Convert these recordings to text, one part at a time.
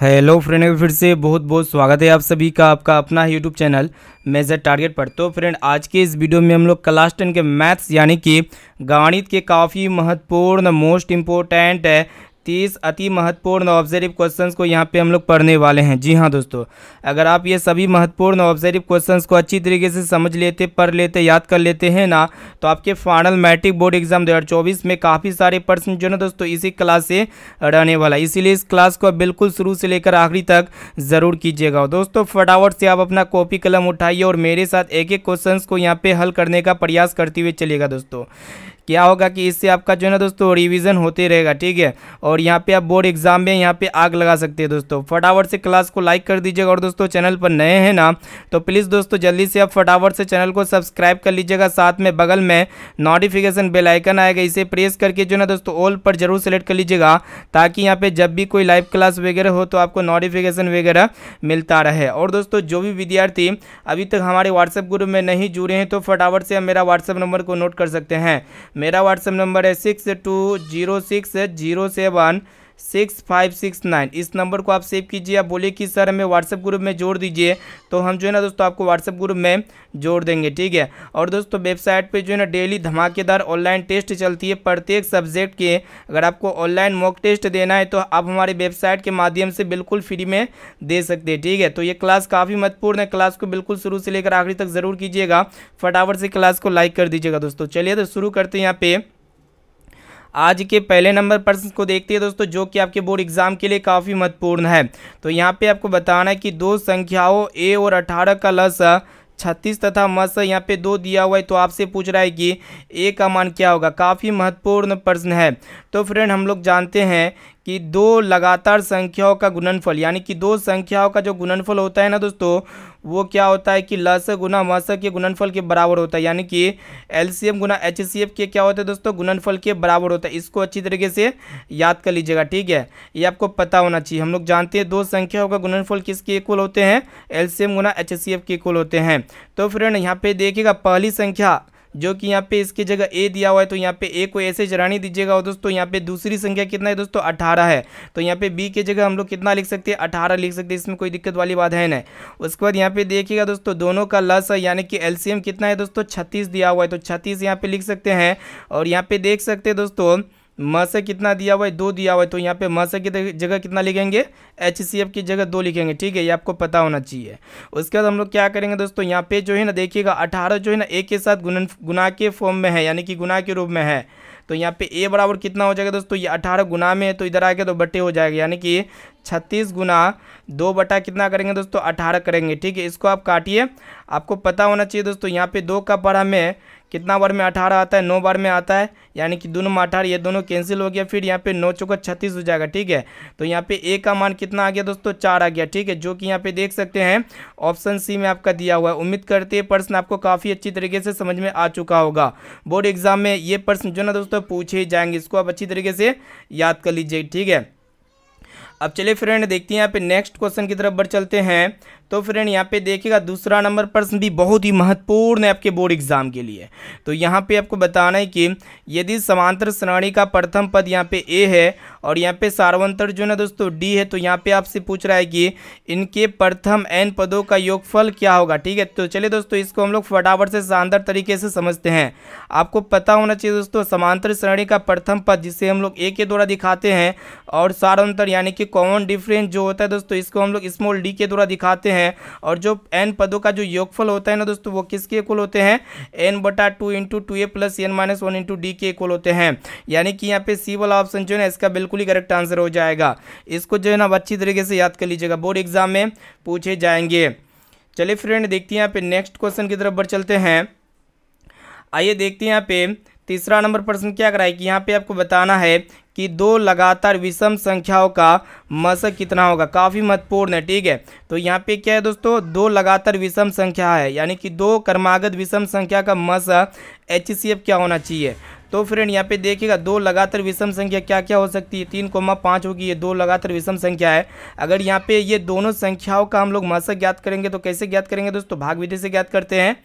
Hello friend फिर से बहुत बहुत स्वागत है आप सभी का आपका अपना यूट्यूब चैनल मेजर टारगेट पर। तो फ्रेंड, आज के इस वीडियो में हम लोग क्लास टेन के मैथ्स, यानी कि गणित के काफ़ी महत्वपूर्ण, मोस्ट इम्पोर्टेंट तीस अति महत्वपूर्ण ऑब्ज़र्व क्वेश्चंस को यहाँ पे हम लोग पढ़ने वाले हैं। जी हाँ दोस्तों, अगर आप ये सभी महत्वपूर्ण ऑब्ज़र्व क्वेश्चंस को अच्छी तरीके से समझ लेते, पढ़ लेते, याद कर लेते हैं ना तो आपके फाइनल मैट्रिक बोर्ड एग्ज़ाम दो हज़ार चौबीस में काफ़ी सारे प्रश्न जो ना दोस्तों, इसी क्लास से रहने वाला इसीलिए इस क्लास को बिल्कुल शुरू से लेकर आखिरी तक ज़रूर कीजिएगा। दोस्तों, फटाफट से आप अपना कॉपी कलम उठाइए और मेरे साथ एक एक क्वेश्चन को यहाँ पर हल करने का प्रयास करते हुए चलेगा दोस्तों। क्या होगा कि इससे आपका जो है ना दोस्तों रिवीजन होते रहेगा, ठीक है? और यहाँ पे आप बोर्ड एग्ज़ाम में यहाँ पे आग लगा सकते हैं दोस्तों। फटाफट से क्लास को लाइक कर दीजिएगा और दोस्तों चैनल पर नए हैं ना तो प्लीज़ दोस्तों, जल्दी से आप फटाफट से चैनल को सब्सक्राइब कर लीजिएगा। साथ में बगल में नोटिफिकेशन बेल आइकन आएगा, इसे प्रेस करके जो ना दोस्तों ऑल पर ज़रूर सेलेक्ट कर लीजिएगा, ताकि यहाँ पे जब भी कोई लाइव क्लास वगैरह हो तो आपको नोटिफिकेशन वगैरह मिलता रहे। और दोस्तों, जो भी विद्यार्थी अभी तक हमारे व्हाट्सएप ग्रुप में नहीं जुड़े हैं तो फटाफट से आप मेरा व्हाट्सएप नंबर को नोट कर सकते हैं। मेरा व्हाट्सएप नंबर है six two zero six zero seven six five six nine. इस नंबर को आप सेव कीजिए, आप बोलिए कि सर हमें व्हाट्सएप ग्रुप में जोड़ दीजिए। तो हम जो है ना दोस्तों आपको व्हाट्सएप ग्रुप में जोड़ देंगे, ठीक है? और दोस्तों वेबसाइट पे जो है ना डेली धमाकेदार ऑनलाइन टेस्ट चलती है प्रत्येक सब्जेक्ट के। अगर आपको ऑनलाइन मॉक टेस्ट देना है तो आप हमारे वेबसाइट के माध्यम से बिल्कुल फ्री में दे सकते हैं, ठीक है? तो ये क्लास काफ़ी महत्वपूर्ण है। क्लास को बिल्कुल शुरू से लेकर आखिरी तक ज़रूर कीजिएगा। फटाफट से क्लास को लाइक कर दीजिएगा दोस्तों। चलिए तो शुरू करते हैं यहाँ पे। आज के पहले नंबर प्रश्न को देखते हैं दोस्तों, जो कि आपके बोर्ड एग्ज़ाम के लिए काफ़ी महत्वपूर्ण है। तो यहाँ पे आपको बताना है कि दो संख्याओं, ए और अठारह का लस, छत्तीस तथा मस, यहाँ पे दो दिया हुआ है। तो आपसे पूछ रहा है कि ए का मान क्या होगा? काफ़ी महत्वपूर्ण प्रश्न है। तो फ्रेंड, हम लोग जानते हैं कि दो लगातार संख्याओं का गुणनफल, यानी कि दो संख्याओं का जो गुणनफल होता है ना दोस्तों, वो क्या होता है कि लस गुना मस के गुणनफल के बराबर होता है, यानी कि एलसीएम गुना एच सी एफ़ के क्या होता है दोस्तों, गुणनफल के बराबर होता है। इसको अच्छी तरीके से याद कर लीजिएगा, ठीक है? ये आपको पता होना चाहिए। हम लोग जानते हैं दो संख्याओं का गुणनफल किसके इक्वल होते हैं? एलसीएम गुना एच के इक्वल होते हैं। तो फ्रेंड, यहाँ पे देखिएगा, पहली संख्या जो कि यहाँ पे इसकी जगह ए दिया हुआ है तो यहाँ पे ए को ऐसे नहीं दीजिएगा और दोस्तों। यहाँ पे दूसरी संख्या कितना है दोस्तों? अठारह है। तो यहाँ पे बी की जगह हम लोग कितना लिख सकते हैं? अठारह लिख सकते हैं। इसमें कोई दिक्कत वाली बात है नहीं। उसके बाद यहाँ पे देखिएगा दोस्तों, दोनों का लस यानी कि एलसीएम कितना है दोस्तों? छत्तीस दिया हुआ है। तो छत्तीस यहाँ पे लिख सकते हैं और यहाँ पे देख सकते हैं दोस्तों म से कितना दिया हुआ है? दो दिया हुआ है। तो यहाँ पे म से की जगह कितना लिखेंगे? एच सी एफ़ की जगह दो लिखेंगे, ठीक है? ये आपको पता होना चाहिए। उसके बाद हम लोग क्या करेंगे दोस्तों? यहाँ पे जो है ना, देखिएगा, अठारह जो है ना, एक के साथ गुणन गुना के फॉर्म में है, यानी कि गुना के रूप में है। तो यहाँ पे ए बराबर कितना हो जाएगा दोस्तों? ये अठारह गुना में है तो इधर आके तो बट्टे हो जाएगा, यानी कि छत्तीस गुना दो बटा कितना करेंगे दोस्तों? अठारह करेंगे, ठीक है? इसको आप काटिए। आपको पता होना चाहिए दोस्तों, यहाँ पे दो का पढ़ा में कितना बार में अठारह आता है, नौ बार में आता है, यानी कि दोनों में अठारह, ये दोनों कैंसिल हो गया, फिर यहाँ पे नौ चौका छत्तीस हो जाएगा, ठीक है? तो यहाँ पे ए का मान कितना आ गया दोस्तों? चार आ गया, ठीक है? जो कि यहाँ पे देख सकते हैं ऑप्शन सी में आपका दिया हुआ है। उम्मीद करते हैं प्रश्न आपको काफ़ी अच्छी तरीके से समझ में आ चुका होगा। बोर्ड एग्ज़ाम में ये प्रश्न जो ना दोस्तों, पूछे ही जाएँगे, इसको आप अच्छी तरीके से याद कर लीजिए, ठीक है? अब चलिए फ्रेंड देखते हैं यहाँ पे नेक्स्ट क्वेश्चन की तरफ़ बढ़ चलते हैं। तो फ्रेंड यहाँ पे देखिएगा, दूसरा नंबर प्रश्न भी बहुत ही महत्वपूर्ण है आपके बोर्ड एग्ज़ाम के लिए। तो यहाँ पे आपको बताना है कि यदि समांतर श्रेणी का प्रथम पद यहाँ पे ए है और यहाँ पे सार्वंतर जो है ना दोस्तों डी है तो यहाँ पे आपसे पूछ रहा है कि इनके प्रथम एन पदों का योगफल क्या होगा? ठीक है तो चलिए दोस्तों, इसको हम लोग फटाफट से शानदार तरीके से समझते हैं। आपको पता होना चाहिए दोस्तों, समांतर श्रेणी का प्रथम पद जिसे हम लोग ए के द्वारा दिखाते हैं और सार्वंतर यानी कि कॉमन डिफरेंस जो होता है दोस्तों, इसको हम लोग स्मॉल डी के द्वारा दिखाते हैं। हैं और जो एन पदों का जो योगफल होता है ना दोस्तों, वो किसके इक्वल होते हैं? एन बटा two into two a plus n minus one into d के इक्वल होते हैं। यानी कि यहाँ पे सी वाला ऑप्शन जो है ना, इसका बिल्कुल ही करेक्ट आंसर हो जाएगा। इसको जो है ना अच्छी तरीके से याद कर लीजिएगा। बोर्ड एग्ज़ाम में पूछे जाएँगे। चलिए फ्रेंड देखते हैं यहाँ पे नेक्स्ट क्वेश्चन की तरफ़ बढ़ चलते हैं। आइए देखते हैं यहाँ पे तीसरा नंबर प्रश्न क्या कराए कि यहाँ पे आपको बताना है कि दो लगातार विषम संख्याओं का मसक कितना होगा? काफ़ी महत्वपूर्ण है, ठीक है? तो यहाँ पे क्या है दोस्तों? दो लगातार विषम संख्या है, यानी कि दो कर्मागत विषम संख्या का मसक एच क्या होना चाहिए? तो फ्रेंड यहाँ पे देखिएगा, दो लगातार विषम संख्या क्या क्या हो सकती है? तीन कोमा पाँच होगी, ये दो लगातार विषम संख्या है। अगर यहाँ पे ये दोनों संख्याओं का हम लोग मसक ज्ञात करेंगे तो कैसे ज्ञात करेंगे दोस्तों? भाग विधि से ज्ञात करते हैं।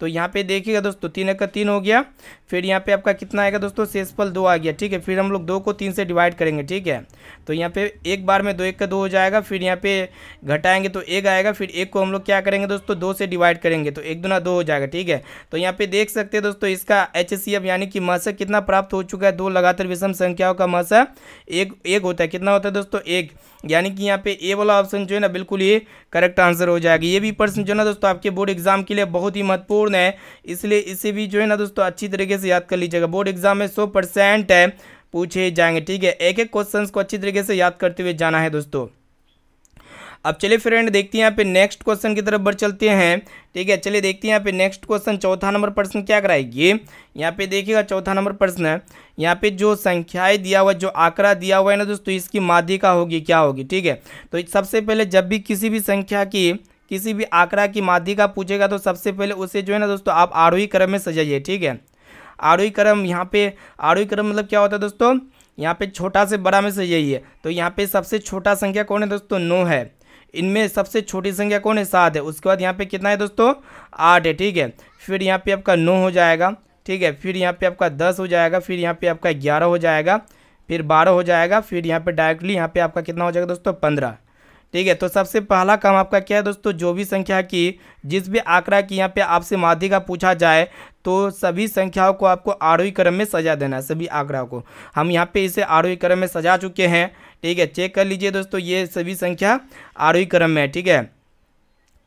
तो यहाँ पे देखिएगा दोस्तों, तीन का तीन हो गया। फिर यहाँ पे आपका कितना आएगा दोस्तों? शेषफल दो आ गया, ठीक है? फिर हम लोग दो को तीन से डिवाइड करेंगे, ठीक है? तो यहाँ पे एक बार में दो, एक का दो हो जाएगा, फिर यहाँ पे घटाएँगे तो एक आएगा, फिर एक को हम लोग क्या करेंगे दोस्तों? दो से डिवाइड करेंगे तो एक दुना दो हो जाएगा, ठीक है? तो यहाँ पे देख सकते हैं दोस्तों, इसका एचसीएफ यानी कि महसक कितना प्राप्त हो चुका है? दो लगातार विषम संख्याओं का महसक एक एक होता है। कितना होता है दोस्तों? एक। यानी कि यहाँ पे ए वाला ऑप्शन जो है ना, बिल्कुल ये करेक्ट आंसर हो जाएगा। ये भी प्रश्न जो है ना दोस्तों, आपके बोर्ड एग्ज़ाम के लिए बहुत ही महत्वपूर्ण है। इसलिए इसे भी जो है ना दोस्तों, अच्छी तरीके से याद कर लीजिएगा। बोर्ड एग्ज़ाम में सौ परसेंट है, पूछे जाएँगे। ठीक है एक एक क्वेश्चन को अच्छी तरीके से याद करते हुए जाना है दोस्तों। अब चलिए फ्रेंड देखते हैं यहाँ पे नेक्स्ट क्वेश्चन की तरफ़ बढ़ चलते हैं। ठीक है, चलिए देखते हैं यहाँ पे नेक्स्ट क्वेश्चन चौथा नंबर प्रश्न क्या कराएगी? यहाँ पे देखिएगा, चौथा नंबर प्रश्न है। यहाँ पे जो संख्याएँ दिया हुआ, जो आंकड़ा दिया हुआ है ना दोस्तों, इसकी माध्यिका होगी, क्या होगी? ठीक है तो सबसे पहले जब भी किसी भी संख्या की, किसी भी आंकड़ा की माध्यिका पूछेगा तो सबसे पहले उसे जो है ना दोस्तों, आप आरोही क्रम में सजाइए। ठीक है आरोही क्रम, यहाँ पे आरोही क्रम मतलब क्या होता है दोस्तों? यहाँ पे छोटा से बड़ा में से यही है। तो यहाँ पे सबसे छोटा संख्या कौन है दोस्तों? नौ है। इनमें सबसे छोटी संख्या कौन है? सात है। उसके बाद यहाँ पे कितना है दोस्तों? आठ है, ठीक है। फिर यहाँ पे आपका नौ हो जाएगा, ठीक है। फिर यहाँ पे आपका दस हो जाएगा, फिर यहाँ पे आपका ग्यारह हो जाएगा, फिर बारह हो जाएगा, फिर यहाँ पे डायरेक्टली यहाँ पे आपका कितना हो जाएगा दोस्तों? पंद्रह। ठीक है तो सबसे पहला काम आपका क्या है दोस्तों? जो भी संख्या की, जिस भी आंकड़ा की यहाँ पे आपसे माध्यिका पूछा जाए तो सभी संख्याओं को आपको आरोही क्रम में सजा देना है, सभी आंकड़ा को। हम यहाँ पे इसे आरोही क्रम में सजा चुके हैं, ठीक है? चेक कर लीजिए दोस्तों, ये सभी संख्या आरोही क्रम में है, ठीक है?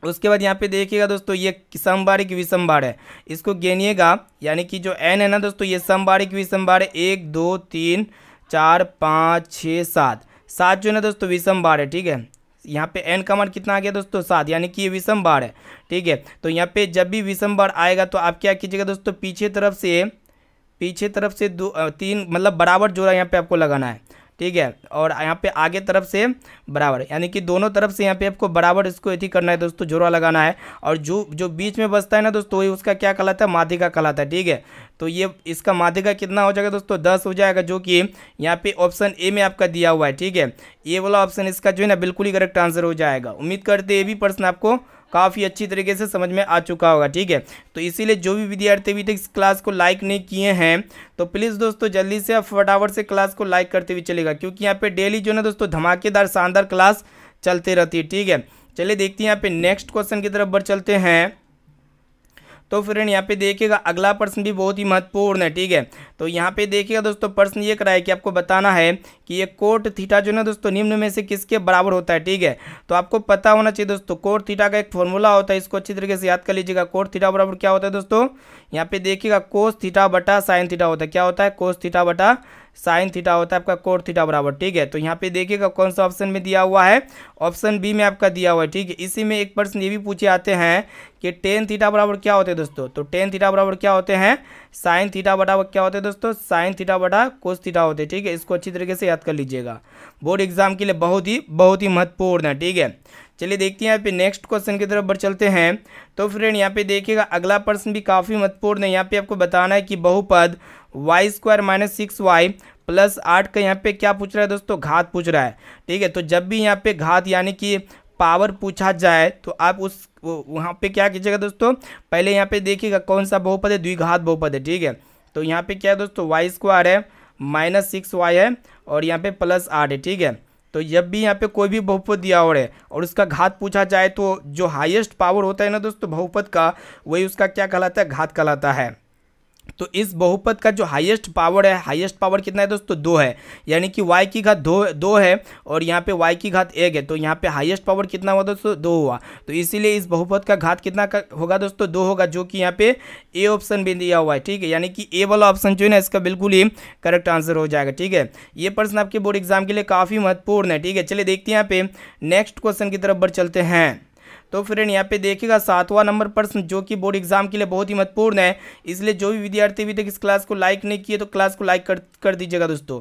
उसके बाद यहाँ पे देखिएगा दोस्तों, ये समबार की विषमबार है, इसको गिनिएगा, यानी कि जो एन है ना दोस्तों, ये समबारी की विषमबार है, एक, दो, तीन, चार, पाँच, छः, सात। सात जो है ना दोस्तों विषम बार है, ठीक है? यहाँ पे एन का मान कितना आ गया दोस्तों? सात, यानी कि ये विषम बार है। ठीक है? तो यहाँ पे जब भी विषम बार आएगा तो आप क्या कीजिएगा दोस्तों, पीछे तरफ़ से, पीछे तरफ़ से दो तीन मतलब बराबर जोड़ा यहाँ पे आपको लगाना है। ठीक है? और यहाँ पे आगे तरफ़ से बराबर, यानी कि दोनों तरफ़ से यहाँ पे आपको बराबर इसको एथी करना है दोस्तों जोड़ा लगाना है। और जो जो बीच में बसता है ना दोस्तों, वही उसका क्या कहलाता है? माध्यिका कहलाता है, ठीक है? तो ये, इसका माध्यिका कितना हो जाएगा दोस्तों? दस हो जाएगा, जो कि यहाँ पे ऑप्शन ए में आपका दिया हुआ है, ठीक है? ये वाला ऑप्शन इसका जो है ना, बिल्कुल ही करेक्ट आंसर हो जाएगा। उम्मीद करते ये भी प्रश्न आपको काफ़ी अच्छी तरीके से समझ में आ चुका होगा, ठीक है? तो इसीलिए जो भी विद्यार्थी अभी तक इस क्लास को लाइक नहीं किए हैं तो प्लीज़ दोस्तों जल्दी से आप फटाफट से क्लास को लाइक करते हुए चलेगा, क्योंकि यहाँ पर डेली जो ना दोस्तों धमाकेदार, शानदार क्लास चलते रहती है, ठीक है? चलिए देखते हैं यहाँ पे नेक्स्ट क्वेश्चन की तरफ़ बढ़ चलते हैं। तो फ्रेंड यहाँ पे देखिएगा, अगला प्रश्न भी बहुत ही महत्वपूर्ण है, ठीक है? तो यहाँ पे देखिएगा दोस्तों, प्रश्न ये कराए कि आपको बताना है कि ये कोट थीटा जो ना दोस्तों, निम्न में से किसके बराबर होता है, ठीक है? तो आपको पता होना चाहिए दोस्तों कोट थीटा का एक फॉर्मूला होता है, इसको अच्छी तरीके से याद कर लीजिएगा। कोट थीटा बराबर क्या होता है दोस्तों? यहाँ पे देखिएगा कोस थीटा बटा साइन थीटा होता है। क्या होता है? कोस थीटा बटा साइन थीटा होता है आपका कोट थीटा बराबर, ठीक है? तो यहाँ पे देखिएगा कौन सा ऑप्शन में दिया हुआ है। ऑप्शन बी में आपका दिया हुआ है, ठीक है? इसी में एक प्रश्न ये भी पूछे आते हैं कि टेन थीटा बराबर क्या होते हैं दोस्तों? तो टेन थीटा बराबर क्या होते हैं? साइन थीटा बटा क्या होते हैं दोस्तों? साइन थीटा बटा कोस थीटा होते हैं, ठीक है? इसको अच्छी तरीके से याद कर लीजिएगा। बोर्ड एग्ज़ाम के लिए बहुत ही बहुत ही महत्वपूर्ण है, ठीक है? चलिए देखते हैं यहाँ पे नेक्स्ट क्वेश्चन की तरफ़ बढ़ चलते हैं। तो फ्रेंड, यहाँ पे देखिएगा अगला प्रश्न भी काफ़ी महत्वपूर्ण है। यहाँ पे आपको बताना है कि बहुपद y square minus six y plus आठ का यहाँ पे क्या पूछ रहा है दोस्तों? घात पूछ रहा है। ठीक है तो जब भी यहाँ पे घात यानी कि पावर पूछा जाए तो आप उस वहाँ पे क्या कीजिएगा दोस्तों? पहले यहाँ पे देखिएगा कौन सा बहुपद है? द्विघात बहुपद है, ठीक है? तो यहाँ पे क्या है दोस्तों? वाई स्क्वायर है, माइनस सिक्स वाई है और यहाँ पे प्लस आठ है, ठीक है? तो जब भी यहाँ पे कोई भी बहुपद दिया हो है और उसका घात पूछा जाए तो जो हाईएस्ट पावर होता है ना दोस्तों, बहुपद का, वही उसका क्या कहलाता है? घात कहलाता है। तो इस बहुपद का जो हाईएस्ट पावर है हाईएस्ट पावर कितना है दोस्तों? दो है। यानी कि y की घात दो दो है और यहाँ पे y की घात एक है। तो यहाँ पे हाईएस्ट पावर कितना हुआ दोस्तों? दो हुआ। तो इसीलिए इस बहुपद का घात कितना का, होगा दोस्तों? दो होगा, जो कि यहाँ पे ए ऑप्शन भी दिया हुआ है, ठीक है? यानी कि ए वाला ऑप्शन जो है ना, इसका बिल्कुल ही करेक्ट आंसर हो जाएगा, ठीक है? ये प्रश्न आपके बोर्ड एग्ज़ाम के लिए काफ़ी महत्वपूर्ण है, ठीक है? चलिए देखते हैं यहाँ पे नेक्स्ट क्वेश्चन की तरफ़ बढ़ चलते हैं। तो फ्रेंड यहाँ पे देखिएगा, सातवां नंबर प्रश्न जो कि बोर्ड एग्ज़ाम के लिए बहुत ही महत्वपूर्ण है। इसलिए जो भी विद्यार्थी अभी तक इस क्लास को लाइक नहीं किए तो क्लास को लाइक कर कर दीजिएगा दोस्तों।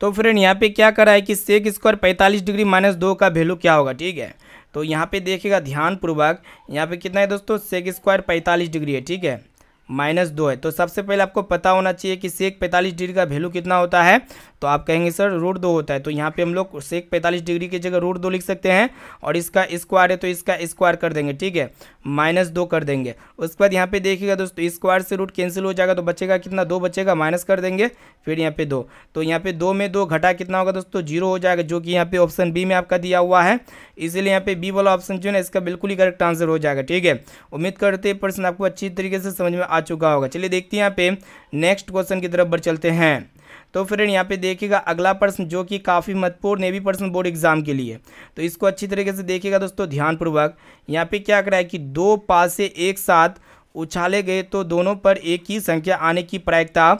तो फ्रेंड यहाँ पे क्या करा है कि सेक स्क्वायर पैंतालीस डिग्री माइनस दो का वैल्यू क्या होगा, ठीक है? तो यहाँ पे देखिएगा, ध्यानपूर्वक, यहाँ पे कितना है दोस्तों? सेक स्क्वायर पैंतालीस डिग्री है, ठीक है? माइनस दो है। तो सबसे पहले आपको पता होना चाहिए कि सेक पैंतालीस डिग्री का वैल्यू कितना होता है। तो आप कहेंगे, सर रूट दो होता है। तो यहाँ पे हम लोग सेक पैंतालीस डिग्री की जगह रूट दो लिख सकते हैं और इसका स्क्वायर है तो इसका स्क्वायर कर देंगे, ठीक है? माइनस दो कर देंगे। उसके बाद यहाँ पे देखिएगा दोस्तों स्क्वायर से रूट कैंसिल हो जाएगा तो बचेगा कितना? दो बचेगा, माइनस कर देंगे, फिर यहाँ पे दो। तो यहाँ पे दो में दो घटा कितना होगा दोस्तों? ज़ीरो हो जाएगा, जो कि यहाँ पे ऑप्शन बी में आपका दिया हुआ है। इसीलिए यहाँ पे बी वाला ऑप्शन जो है इसका बिल्कुल ही करेक्ट आंसर हो जाएगा, ठीक है? उम्मीद करते प्रश्न आपको अच्छी तरीके से समझ में आ चुका होगा। चलिए देखते हैं यहाँ पे नेक्स्ट क्वेश्चन की तरफ़ बढ़ चलते हैं। तो फ्रेंड यहाँ पे देखिएगा, अगला प्रश्न जो कि काफ़ी महत्वपूर्ण भी प्रश्न बोर्ड एग्ज़ाम के लिए। तो इसको अच्छी तरीके से देखिएगा दोस्तों, ध्यानपूर्वक। यहाँ पे क्या करा है कि दो पासे एक साथ उछाले गए तो दोनों पर एक ही संख्या आने की प्रायिकता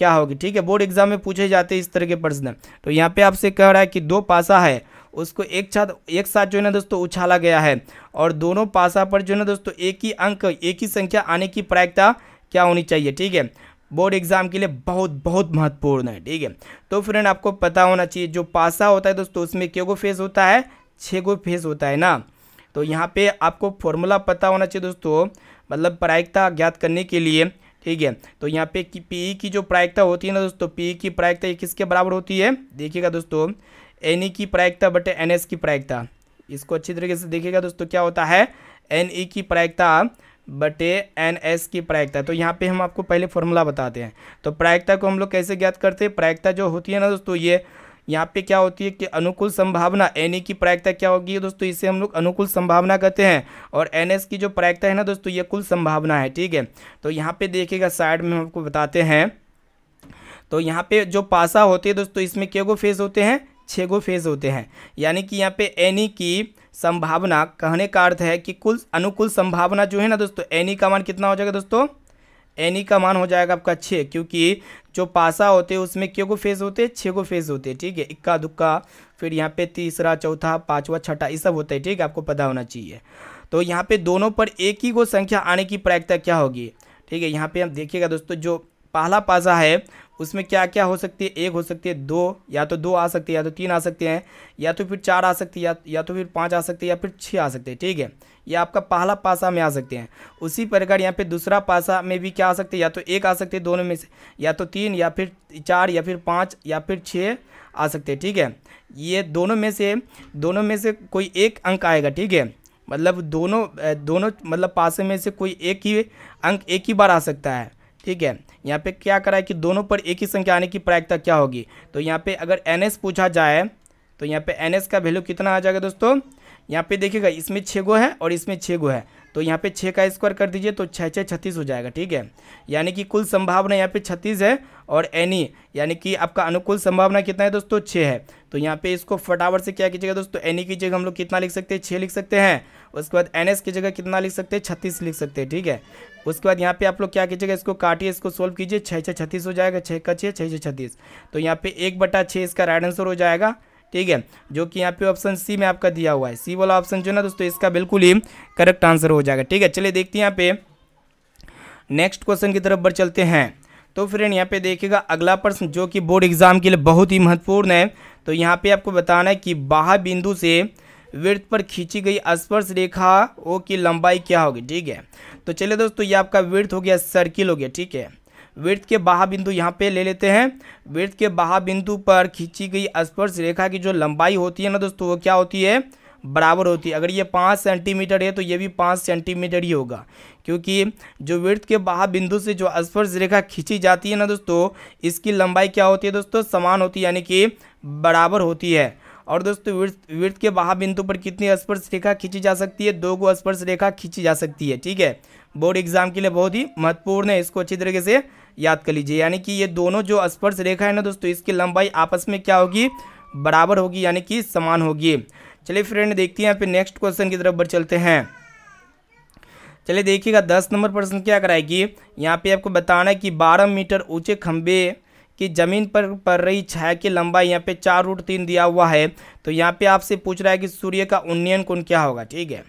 क्या होगी? ठीक है, बोर्ड एग्ज़ाम में पूछे जाते हैं इस तरह के प्रश्न। तो यहाँ पे आपसे कह रहा है कि दो पासा है उसको एक साथ एक साथ जो है ना दोस्तों उछाला गया है। और दोनों पासा पर जो है ना दोस्तों एक ही अंक, एक ही संख्या आने की प्रायिकता क्या होनी चाहिए, ठीक है? बोर्ड एग्ज़ाम के लिए बहुत बहुत महत्वपूर्ण है, ठीक है? तो फ्रेंड, आपको पता होना चाहिए, जो पासा होता है दोस्तों, उसमें क्यों गो फेस होता है, छः गो फेस होता है ना? तो यहाँ पे आपको फॉर्मूला पता होना चाहिए दोस्तों मतलब प्रायिकता ज्ञात करने के लिए, ठीक है? तो यहाँ पे की पी की जो प्रायिकता होती है ना दोस्तों पी की प्रायिकता किसके बराबर होती है? देखिएगा दोस्तों एन ई की प्रायिकता बटे एन एस की प्रायिकता। इसको अच्छी तरीके से देखिएगा दोस्तों, क्या होता है? एन ई की प्रायिकता बटे एन एस की प्रायिकता। तो यहाँ पे हम आपको पहले फॉर्मूला बताते हैं। तो प्रायिकता को हम लोग कैसे ज्ञात करते हैं? प्रायिकता जो होती है ना दोस्तों, ये यहाँ पे क्या होती है कि अनुकूल संभावना एन ई की प्रायिकता क्या होगी दोस्तों, इसे हम लोग अनुकूल संभावना कहते हैं। और एन एस की जो प्रायिकता है ना दोस्तों, ये कुल संभावना है, ठीक है? तो यहाँ पे देखिएगा साइड में हम आपको बताते हैं। तो यहाँ पे जो पासा होते हैं दोस्तों, इसमें क्या गो फ़ेज़ होते हैं? छः गो फ़ेज़ होते हैं। यानी कि यहाँ पे एनी की संभावना, कहने का अर्थ है कि कुल अनुकूल संभावना जो है ना दोस्तों, एनी का मान कितना हो जाएगा दोस्तों? एनी का मान हो जाएगा आपका छः क्योंकि जो पासा होते हैं, उसमें क्यों गो फ़ेज़ होते हैं? छः गो फ़ेज़ होते हैं, ठीक है? इक्का, दुक्का, फिर यहाँ पे तीसरा, चौथा, पाँचवा, छठा, ये सब होता है, ठीक है? आपको पता होना चाहिए। तो यहाँ पे दोनों पर एक ही गो संख्या आने की प्रायिकता क्या होगी? ठीक है, यहाँ पे हम देखिएगा दोस्तों, जो पहला पासा है उसमें क्या क्या हो सकती है? एक हो सकती है दो या तो दो आ सकती है या तो तीन आ सकते हैं या तो फिर चार आ सकती है या, या तो फिर पाँच आ सकती है या फिर छः आ सकते हैं ठीक है? या आपका पहला पासा में आ सकते हैं। उसी प्रकार यहाँ पे दूसरा पासा में भी क्या आ सकते हैं? या तो एक आ सकते हैं दोनों में से या तो तीन या फिर चार या फिर पाँच या फिर छः आ सकते हैं ठीक है? ये दोनों में से दोनों में से कोई एक अंक आएगा ठीक है? मतलब दोनों दोनों मतलब पासे में से कोई एक ही अंक एक ही बार आ सकता है। ठीक है, यहाँ पे क्या करा है कि दोनों पर एक ही संख्या आने की प्रायिकता क्या होगी? तो यहाँ पे अगर एन एस पूछा जाए तो यहाँ पे एन एस का वैल्यू कितना आ जाएगा दोस्तों? यहाँ पे देखिएगा, इसमें छः गो है और इसमें छः गो है। तो यहाँ पे छः का स्क्वायर कर दीजिए तो छः छः छत्तीस हो जाएगा, ठीक है? यानी कि कुल संभावना यहाँ पे छत्तीस है और एनी यानी कि आपका अनुकूल संभावना कितना है दोस्तों? छः है। तो यहाँ पे इसको फटाफट से क्या कीजिएगा दोस्तों? एनी की जगह हम लोग कितना लिख सकते हैं? छः लिख सकते हैं। उसके बाद एन की जगह कितना लिख सकते हैं? छत्तीस लिख सकते हैं, ठीक है? उसके बाद यहाँ पे आप लोग क्या कीजिएगा, इसको काटिए, इसको सोल्व कीजिए छः छः छत्तीस हो जाएगा छः का छः छः छः छत्तीस। तो यहाँ पे एक बटा छः इसका राइट आंसर हो जाएगा। ठीक है? जो कि यहाँ पे ऑप्शन सी में आपका दिया हुआ है। सी वाला ऑप्शन जो ना दोस्तों, इसका बिल्कुल ही करेक्ट आंसर हो जाएगा। ठीक है? चलिए देखते हैं यहाँ पे। नेक्स्ट क्वेश्चन की तरफ़ बढ़ चलते हैं। तो फ्रेंड यहाँ पे देखिएगा, अगला प्रश्न जो कि बोर्ड एग्ज़ाम के लिए बहुत ही महत्वपूर्ण है। तो यहाँ पे आपको बताना है कि बाहा बिंदु से वृत्त पर खींची गई स्पर्श रेखा ओ की लंबाई क्या होगी? ठीक है? तो चलिए दोस्तों, ये आपका वृत्त हो गया सर्किल हो गया, ठीक है? वृत्त के बाहा बिंदु यहाँ पे ले लेते हैं। वृत्त के बाहा बिंदु पर खींची गई स्पर्श रेखा की जो लंबाई होती है ना दोस्तों, वो क्या होती है? बराबर होती है। अगर ये पाँच सेंटीमीटर है तो ये भी पाँच सेंटीमीटर ही होगा। क्योंकि जो वृत्त के बाहा बिंदु से जो स्पर्श रेखा खींची जाती है ना दोस्तों, इसकी लंबाई क्या होती है दोस्तों? समान होती है, यानी कि बराबर होती है। और दोस्तों वृत्त वृत्त के बाहा बिंदु पर कितनी स्पर्श रेखा खींची जा सकती है? दो गो स्पर्श रेखा खींची जा सकती है, ठीक है? बोर्ड एग्ज़ाम के लिए बहुत ही महत्वपूर्ण है इसको अच्छी तरीके से याद कर लीजिए। यानी कि ये दोनों जो स्पर्श रेखा है ना दोस्तों, इसकी लंबाई आपस में क्या होगी? बराबर होगी, यानी कि समान होगी। चलिए फ्रेंड देखते हैं, यहाँ पे नेक्स्ट क्वेश्चन की तरफ़ बढ़ चलते हैं। चलिए देखिएगा, दस नंबर प्रश्न क्या कराएगी? यहाँ पे आपको बताना है कि बारह मीटर ऊँचे खंबे की ज़मीन पर पड़ रही छाया की लंबाई, यहाँ पे चार रूट तीन दिया हुआ है। तो यहाँ पे आपसे पूछ रहा है कि सूर्य का उन्नयन कोण क्या होगा? ठीक है।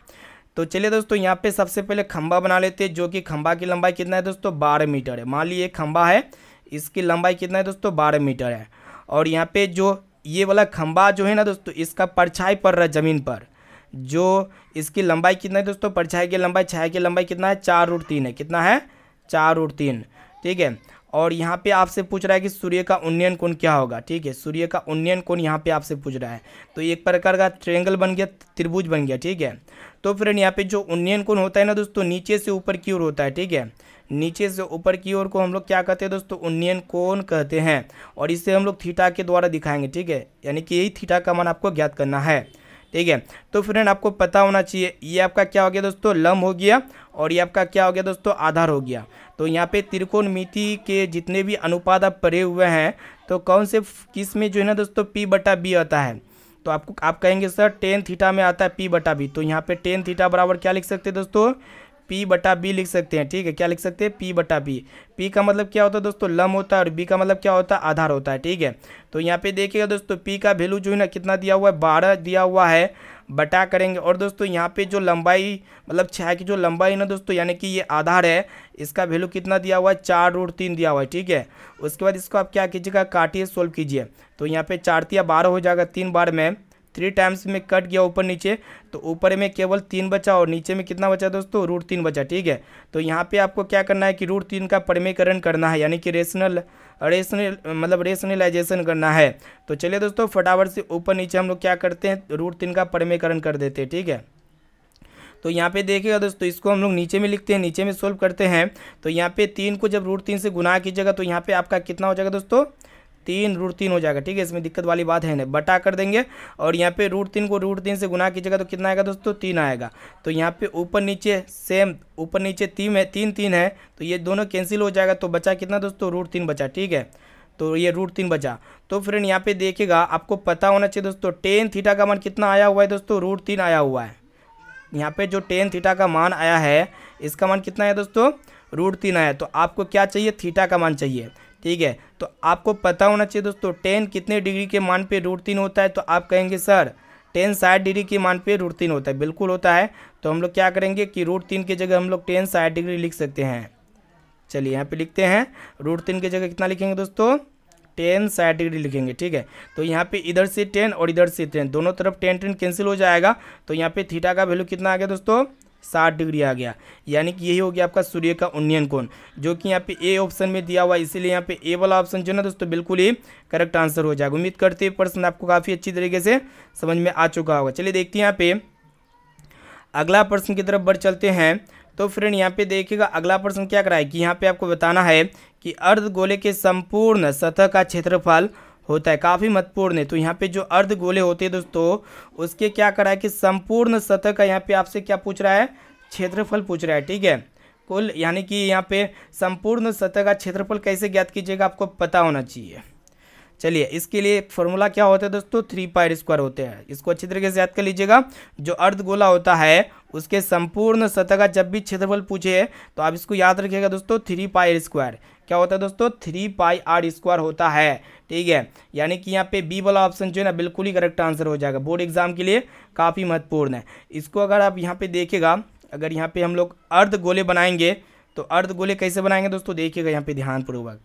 तो चलिए दोस्तों, यहाँ पे सबसे पहले खंबा बना लेते हैं, जो कि खंबा की लंबाई कितना है दोस्तों? बारह मीटर है। मान लीजिए खंबा है, इसकी लंबाई कितना है दोस्तों? बारह मीटर है। और यहाँ पे जो ये वाला खंबा जो है ना दोस्तों, इसका परछाई पड़ रहा है ज़मीन पर। जो इसकी लंबाई कितना है दोस्तों? परछाई की लंबाई, छाया की लंबाई कितना है? चार रूट तीन है। कितना है? चार रूट तीन। ठीक है? और यहाँ पे आपसे पूछ रहा है कि सूर्य का उन्नयन कोण क्या होगा? ठीक है? सूर्य का उन्नयन कोण यहाँ पे आपसे पूछ रहा है। तो एक प्रकार का ट्रेंगल बन गया, त्रिभुज बन गया। ठीक है? तो फ्रेंड यहाँ पे जो उन्नयन कोण होता है ना दोस्तों, नीचे से ऊपर की ओर होता है, ठीक है? नीचे से ऊपर की ओर को हम लोग क्या कहते हैं दोस्तों, उन्नयन कोण कहते हैं। और इसे हम लोग थीटा के द्वारा दिखाएँगे, ठीक है? यानी कि यही थीटा का मान आपको ज्ञात करना है, ठीक है? तो फ्रेंड आपको पता होना चाहिए, ये आपका क्या हो गया दोस्तों लम हो गया और ये आपका क्या हो गया दोस्तों, आधार हो गया। तो यहाँ पे त्रिकोण मिति के जितने भी अनुपात आप पड़े हुए हैं तो कौन से किसमें जो है ना दोस्तों पी बटा बी आता है? तो आपको, आप कहेंगे, सर टेन थीटा में आता है पी बटा बी तो यहाँ पे टेन थीटा बराबर क्या लिख सकते हैं दोस्तों? पी बटा बी लिख सकते हैं, ठीक है? क्या लिख सकते हैं? पी बटा बी पी का मतलब क्या होता है दोस्तों? लम होता है और बी का मतलब क्या होता है? आधार होता है, ठीक है? तो यहाँ पे देखिएगा दोस्तों पी का वैल्यू जो है ना, कितना दिया हुआ है? बारह दिया हुआ है। बटा करेंगे। और दोस्तों, यहाँ पे जो लंबाई मतलब छः की जो लंबाई ना दोस्तों, यानी कि ये आधार है, इसका वैल्यू कितना दिया हुआ है? चार रूट तीन दिया हुआ है, ठीक है? उसके बाद इसको आप क्या कीजिएगा, काटिए सोल्व कीजिए। तो यहाँ पे चार तिया बारह हो जाएगा तीन बार में। थ्री टाइम्स में कट गया ऊपर नीचे तो ऊपर में केवल तीन बचा और नीचे में कितना बचा दोस्तों? रूट तीन बचा, ठीक है? तो यहाँ पे आपको क्या करना है कि रूट तीन का परिमेकरण करना है, यानी कि रेशनल रेशनल मतलब रेशनलाइजेशन करना है। तो चलिए दोस्तों, फटाफट से ऊपर नीचे हम लोग क्या करते हैं? रूट तीन का परमेकरण कर देते हैं, ठीक है? तो यहाँ पे देखिएगा दोस्तों, इसको हम लोग नीचे में लिखते हैं, नीचे में सोल्व करते हैं। तो यहाँ पे तीन को जब रूट तीन से गुना कीजिएगा तो यहाँ पे आपका कितना हो जाएगा दोस्तों? तीन रूट तीन हो जाएगा, ठीक है? इसमें दिक्कत वाली बात है नहीं। बटा कर देंगे और यहाँ पे रूट तीन को रूट तीन से गुना कीजिएगा तो कितना आएगा दोस्तों? तीन आएगा। तो यहाँ पे ऊपर नीचे सेम ऊपर नीचे तीन है, तीन तीन है तो ये दोनों कैंसिल हो जाएगा। तो बचा कितना दोस्तों? रूट तीन बचा, ठीक है? तो ये रूट तीन बचा। तो फ्रेंड यहाँ पे देखिएगा, आपको पता होना चाहिए दोस्तों टेन थीटा का मान कितना आया हुआ है दोस्तों? रूट तीन आया हुआ है। यहाँ पे जो टेन थीटा का मान आया है, इसका मान कितना है दोस्तों? रूट तीन आया। तो आपको क्या चाहिए? थीटा का मान चाहिए। ठीक है? तो आपको पता होना चाहिए दोस्तों टेन कितने डिग्री के मान पे रूट तीन होता है? तो आप कहेंगे, सर टेन साठ डिग्री के मान पे रूट तीन होता है। बिल्कुल होता है। तो हम लोग क्या करेंगे कि रूट तीन की जगह हम लोग टेन साठ डिग्री लिख सकते हैं। चलिए, यहाँ पे लिखते हैं। रूट तीन की जगह कितना लिखेंगे दोस्तों? टेन साठ डिग्री लिखेंगे, ठीक है? तो यहाँ पे इधर से टेन और इधर से टेन दोनों तरफ़ टेन टेन कैंसिल हो जाएगा। तो यहाँ पे थीटा का वैल्यू कितना आ गया दोस्तों? साठ डिग्री आ गया। यानी कि यही हो गया आपका सूर्य का उन्नयन कोण, जो कि यहाँ पे ए ऑप्शन में दिया हुआ है। इसीलिए यहाँ पे ए वाला ऑप्शन जो है ना दोस्तों, बिल्कुल ही करेक्ट आंसर हो जाएगा। उम्मीद करते हैं प्रश्न आपको काफ़ी अच्छी तरीके से समझ में आ चुका होगा। चलिए देखते हैं यहाँ पे अगला प्रश्न की तरफ़ बढ़ चलते हैं। तो फ्रेंड यहाँ पे देखिएगा, अगला प्रश्न क्या कराए कि यहाँ पे आपको बताना है कि अर्ध गोले के संपूर्ण सतह का क्षेत्रफल होता है, काफ़ी महत्वपूर्ण है तो यहाँ पे जो अर्ध गोले होते हैं दोस्तों, उसके क्या करा है कि संपूर्ण सतह का यहाँ पे आपसे क्या पूछ रहा है? क्षेत्रफल पूछ रहा है, ठीक है? कुल, यानी कि यहाँ पे संपूर्ण सतह का क्षेत्रफल कैसे ज्ञात कीजिएगा, आपको पता होना चाहिए। चलिए, इसके लिए फॉर्मूला क्या होता है दोस्तों? थ्री पायर स्क्वायर होते हैं। इसको अच्छी तरीके से याद कर लीजिएगा। जो अर्ध गोला होता है, उसके संपूर्ण सतह का जब भी क्षेत्रफल पूछे तो आप इसको याद रखिएगा दोस्तों थ्री पायर स्क्वायर क्या होता है दोस्तों? थ्री पाई आर स्क्वायर होता है। ठीक है? यानी कि यहाँ पे बी वाला ऑप्शन जो है ना, बिल्कुल ही करेक्ट आंसर हो जाएगा। बोर्ड एग्ज़ाम के लिए काफ़ी महत्वपूर्ण है। इसको अगर आप यहाँ पे देखेगा अगर यहाँ पे हम लोग अर्ध गोले बनाएँगे तो अर्ध गोले कैसे बनाएँगे दोस्तों? देखिएगा यहाँ पे ध्यानपूर्वक।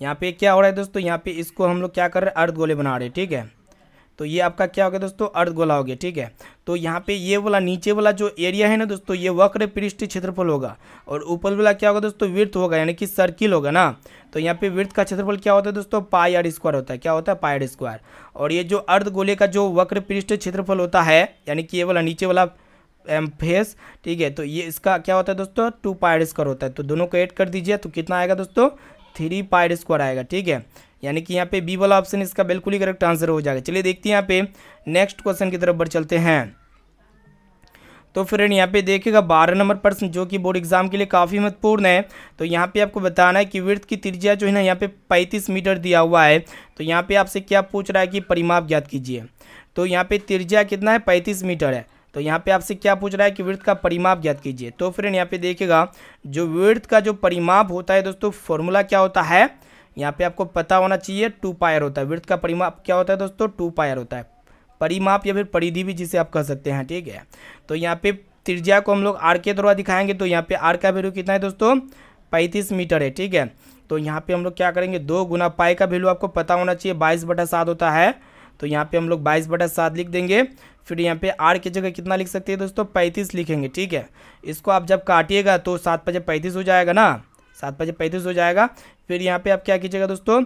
यहाँ पे क्या हो रहा है दोस्तों? यहाँ पे इसको हम लोग क्या कर रहे हैं? अर्ध गोले बना रहे हैं। ठीक है? तो ये आपका क्या हो गया दोस्तों? अर्ध गोला हो गया, ठीक है? तो यहाँ पे ये वाला, नीचे वाला जो एरिया है ना दोस्तों, ये वक्र पृष्ठ क्षेत्रफल होगा। और ऊपर वाला क्या होगा दोस्तों? वृत्त होगा, यानी कि सर्किल होगा ना? तो यहाँ पे वृत्त का क्षेत्रफल क्या होता है दोस्तों? पाई आर स्क्वायर होता है। क्या होता है? पाई आर स्क्वायर और ये जो अर्ध गोले का जो वक्र पृष्ठ क्षेत्रफल होता है, यानी कि ये वाला नीचे वाला एम फेस ठीक है? तो ये इसका क्या होता है दोस्तों? टू पाइड स्क्वायर होता है। तो दोनों को ऐड कर दीजिए तो कितना आएगा दोस्तों? थ्री पाइड स्क्वायर आएगा, ठीक है? यानी कि यहाँ पे बी वाला ऑप्शन इसका बिल्कुल ही करेक्ट आंसर हो जाएगा। चलिए देखते हैं यहाँ पे नेक्स्ट क्वेश्चन की तरफ़ बढ़ चलते हैं। तो फ्रेंड यहाँ पे देखिएगा बारह नंबर प्रश्न जो कि बोर्ड एग्ज़ाम के लिए काफ़ी महत्वपूर्ण है। तो यहाँ पे आपको बताना है कि वृत्त की त्रिज्या जो है ना यहाँ पे पैंतीस मीटर दिया हुआ है। तो यहाँ पे आपसे क्या पूछ रहा है कि परिमाप ज्ञात कीजिए। तो यहाँ पे त्रिज्या कितना है? पैंतीस मीटर है। तो यहाँ पे आपसे क्या पूछ रहा है कि वृत्त का परिमाप ज्ञात कीजिए। तो फ्रेंड यहाँ पे देखिएगा जो वृत्त का जो परिमाप होता है दोस्तों फॉर्मूला क्या होता है? यहाँ पे आपको पता होना चाहिए टू पायर होता है। वृत्त का परिमाप क्या होता है दोस्तों? टू पायर होता है। परिमाप या फिर परिधि भी जिसे आप कह सकते हैं, ठीक है? तो यहाँ पे त्रिज्या को हम लोग आर के द्वारा दिखाएँगे तो यहाँ पे आर का वैल्यू कितना है दोस्तों? पैंतीस मीटर है, ठीक है? तो यहाँ पे हम लोग क्या करेंगे? दो गुना पाई का वैल्यू आपको पता होना चाहिए, बाईस बटा सात होता है। तो यहाँ पे हम लोग बाईस बटा सात लिख देंगे। फिर यहाँ पे आर की जगह कितना लिख सकते हैं दोस्तों? पैंतीस लिखेंगे, ठीक है? इसको आप जब काटिएगा तो सात पचे पैंतीस हो जाएगा ना? सात पचे पैंतीस हो जाएगा। फिर यहाँ पे आप क्या कीजिएगा दोस्तों?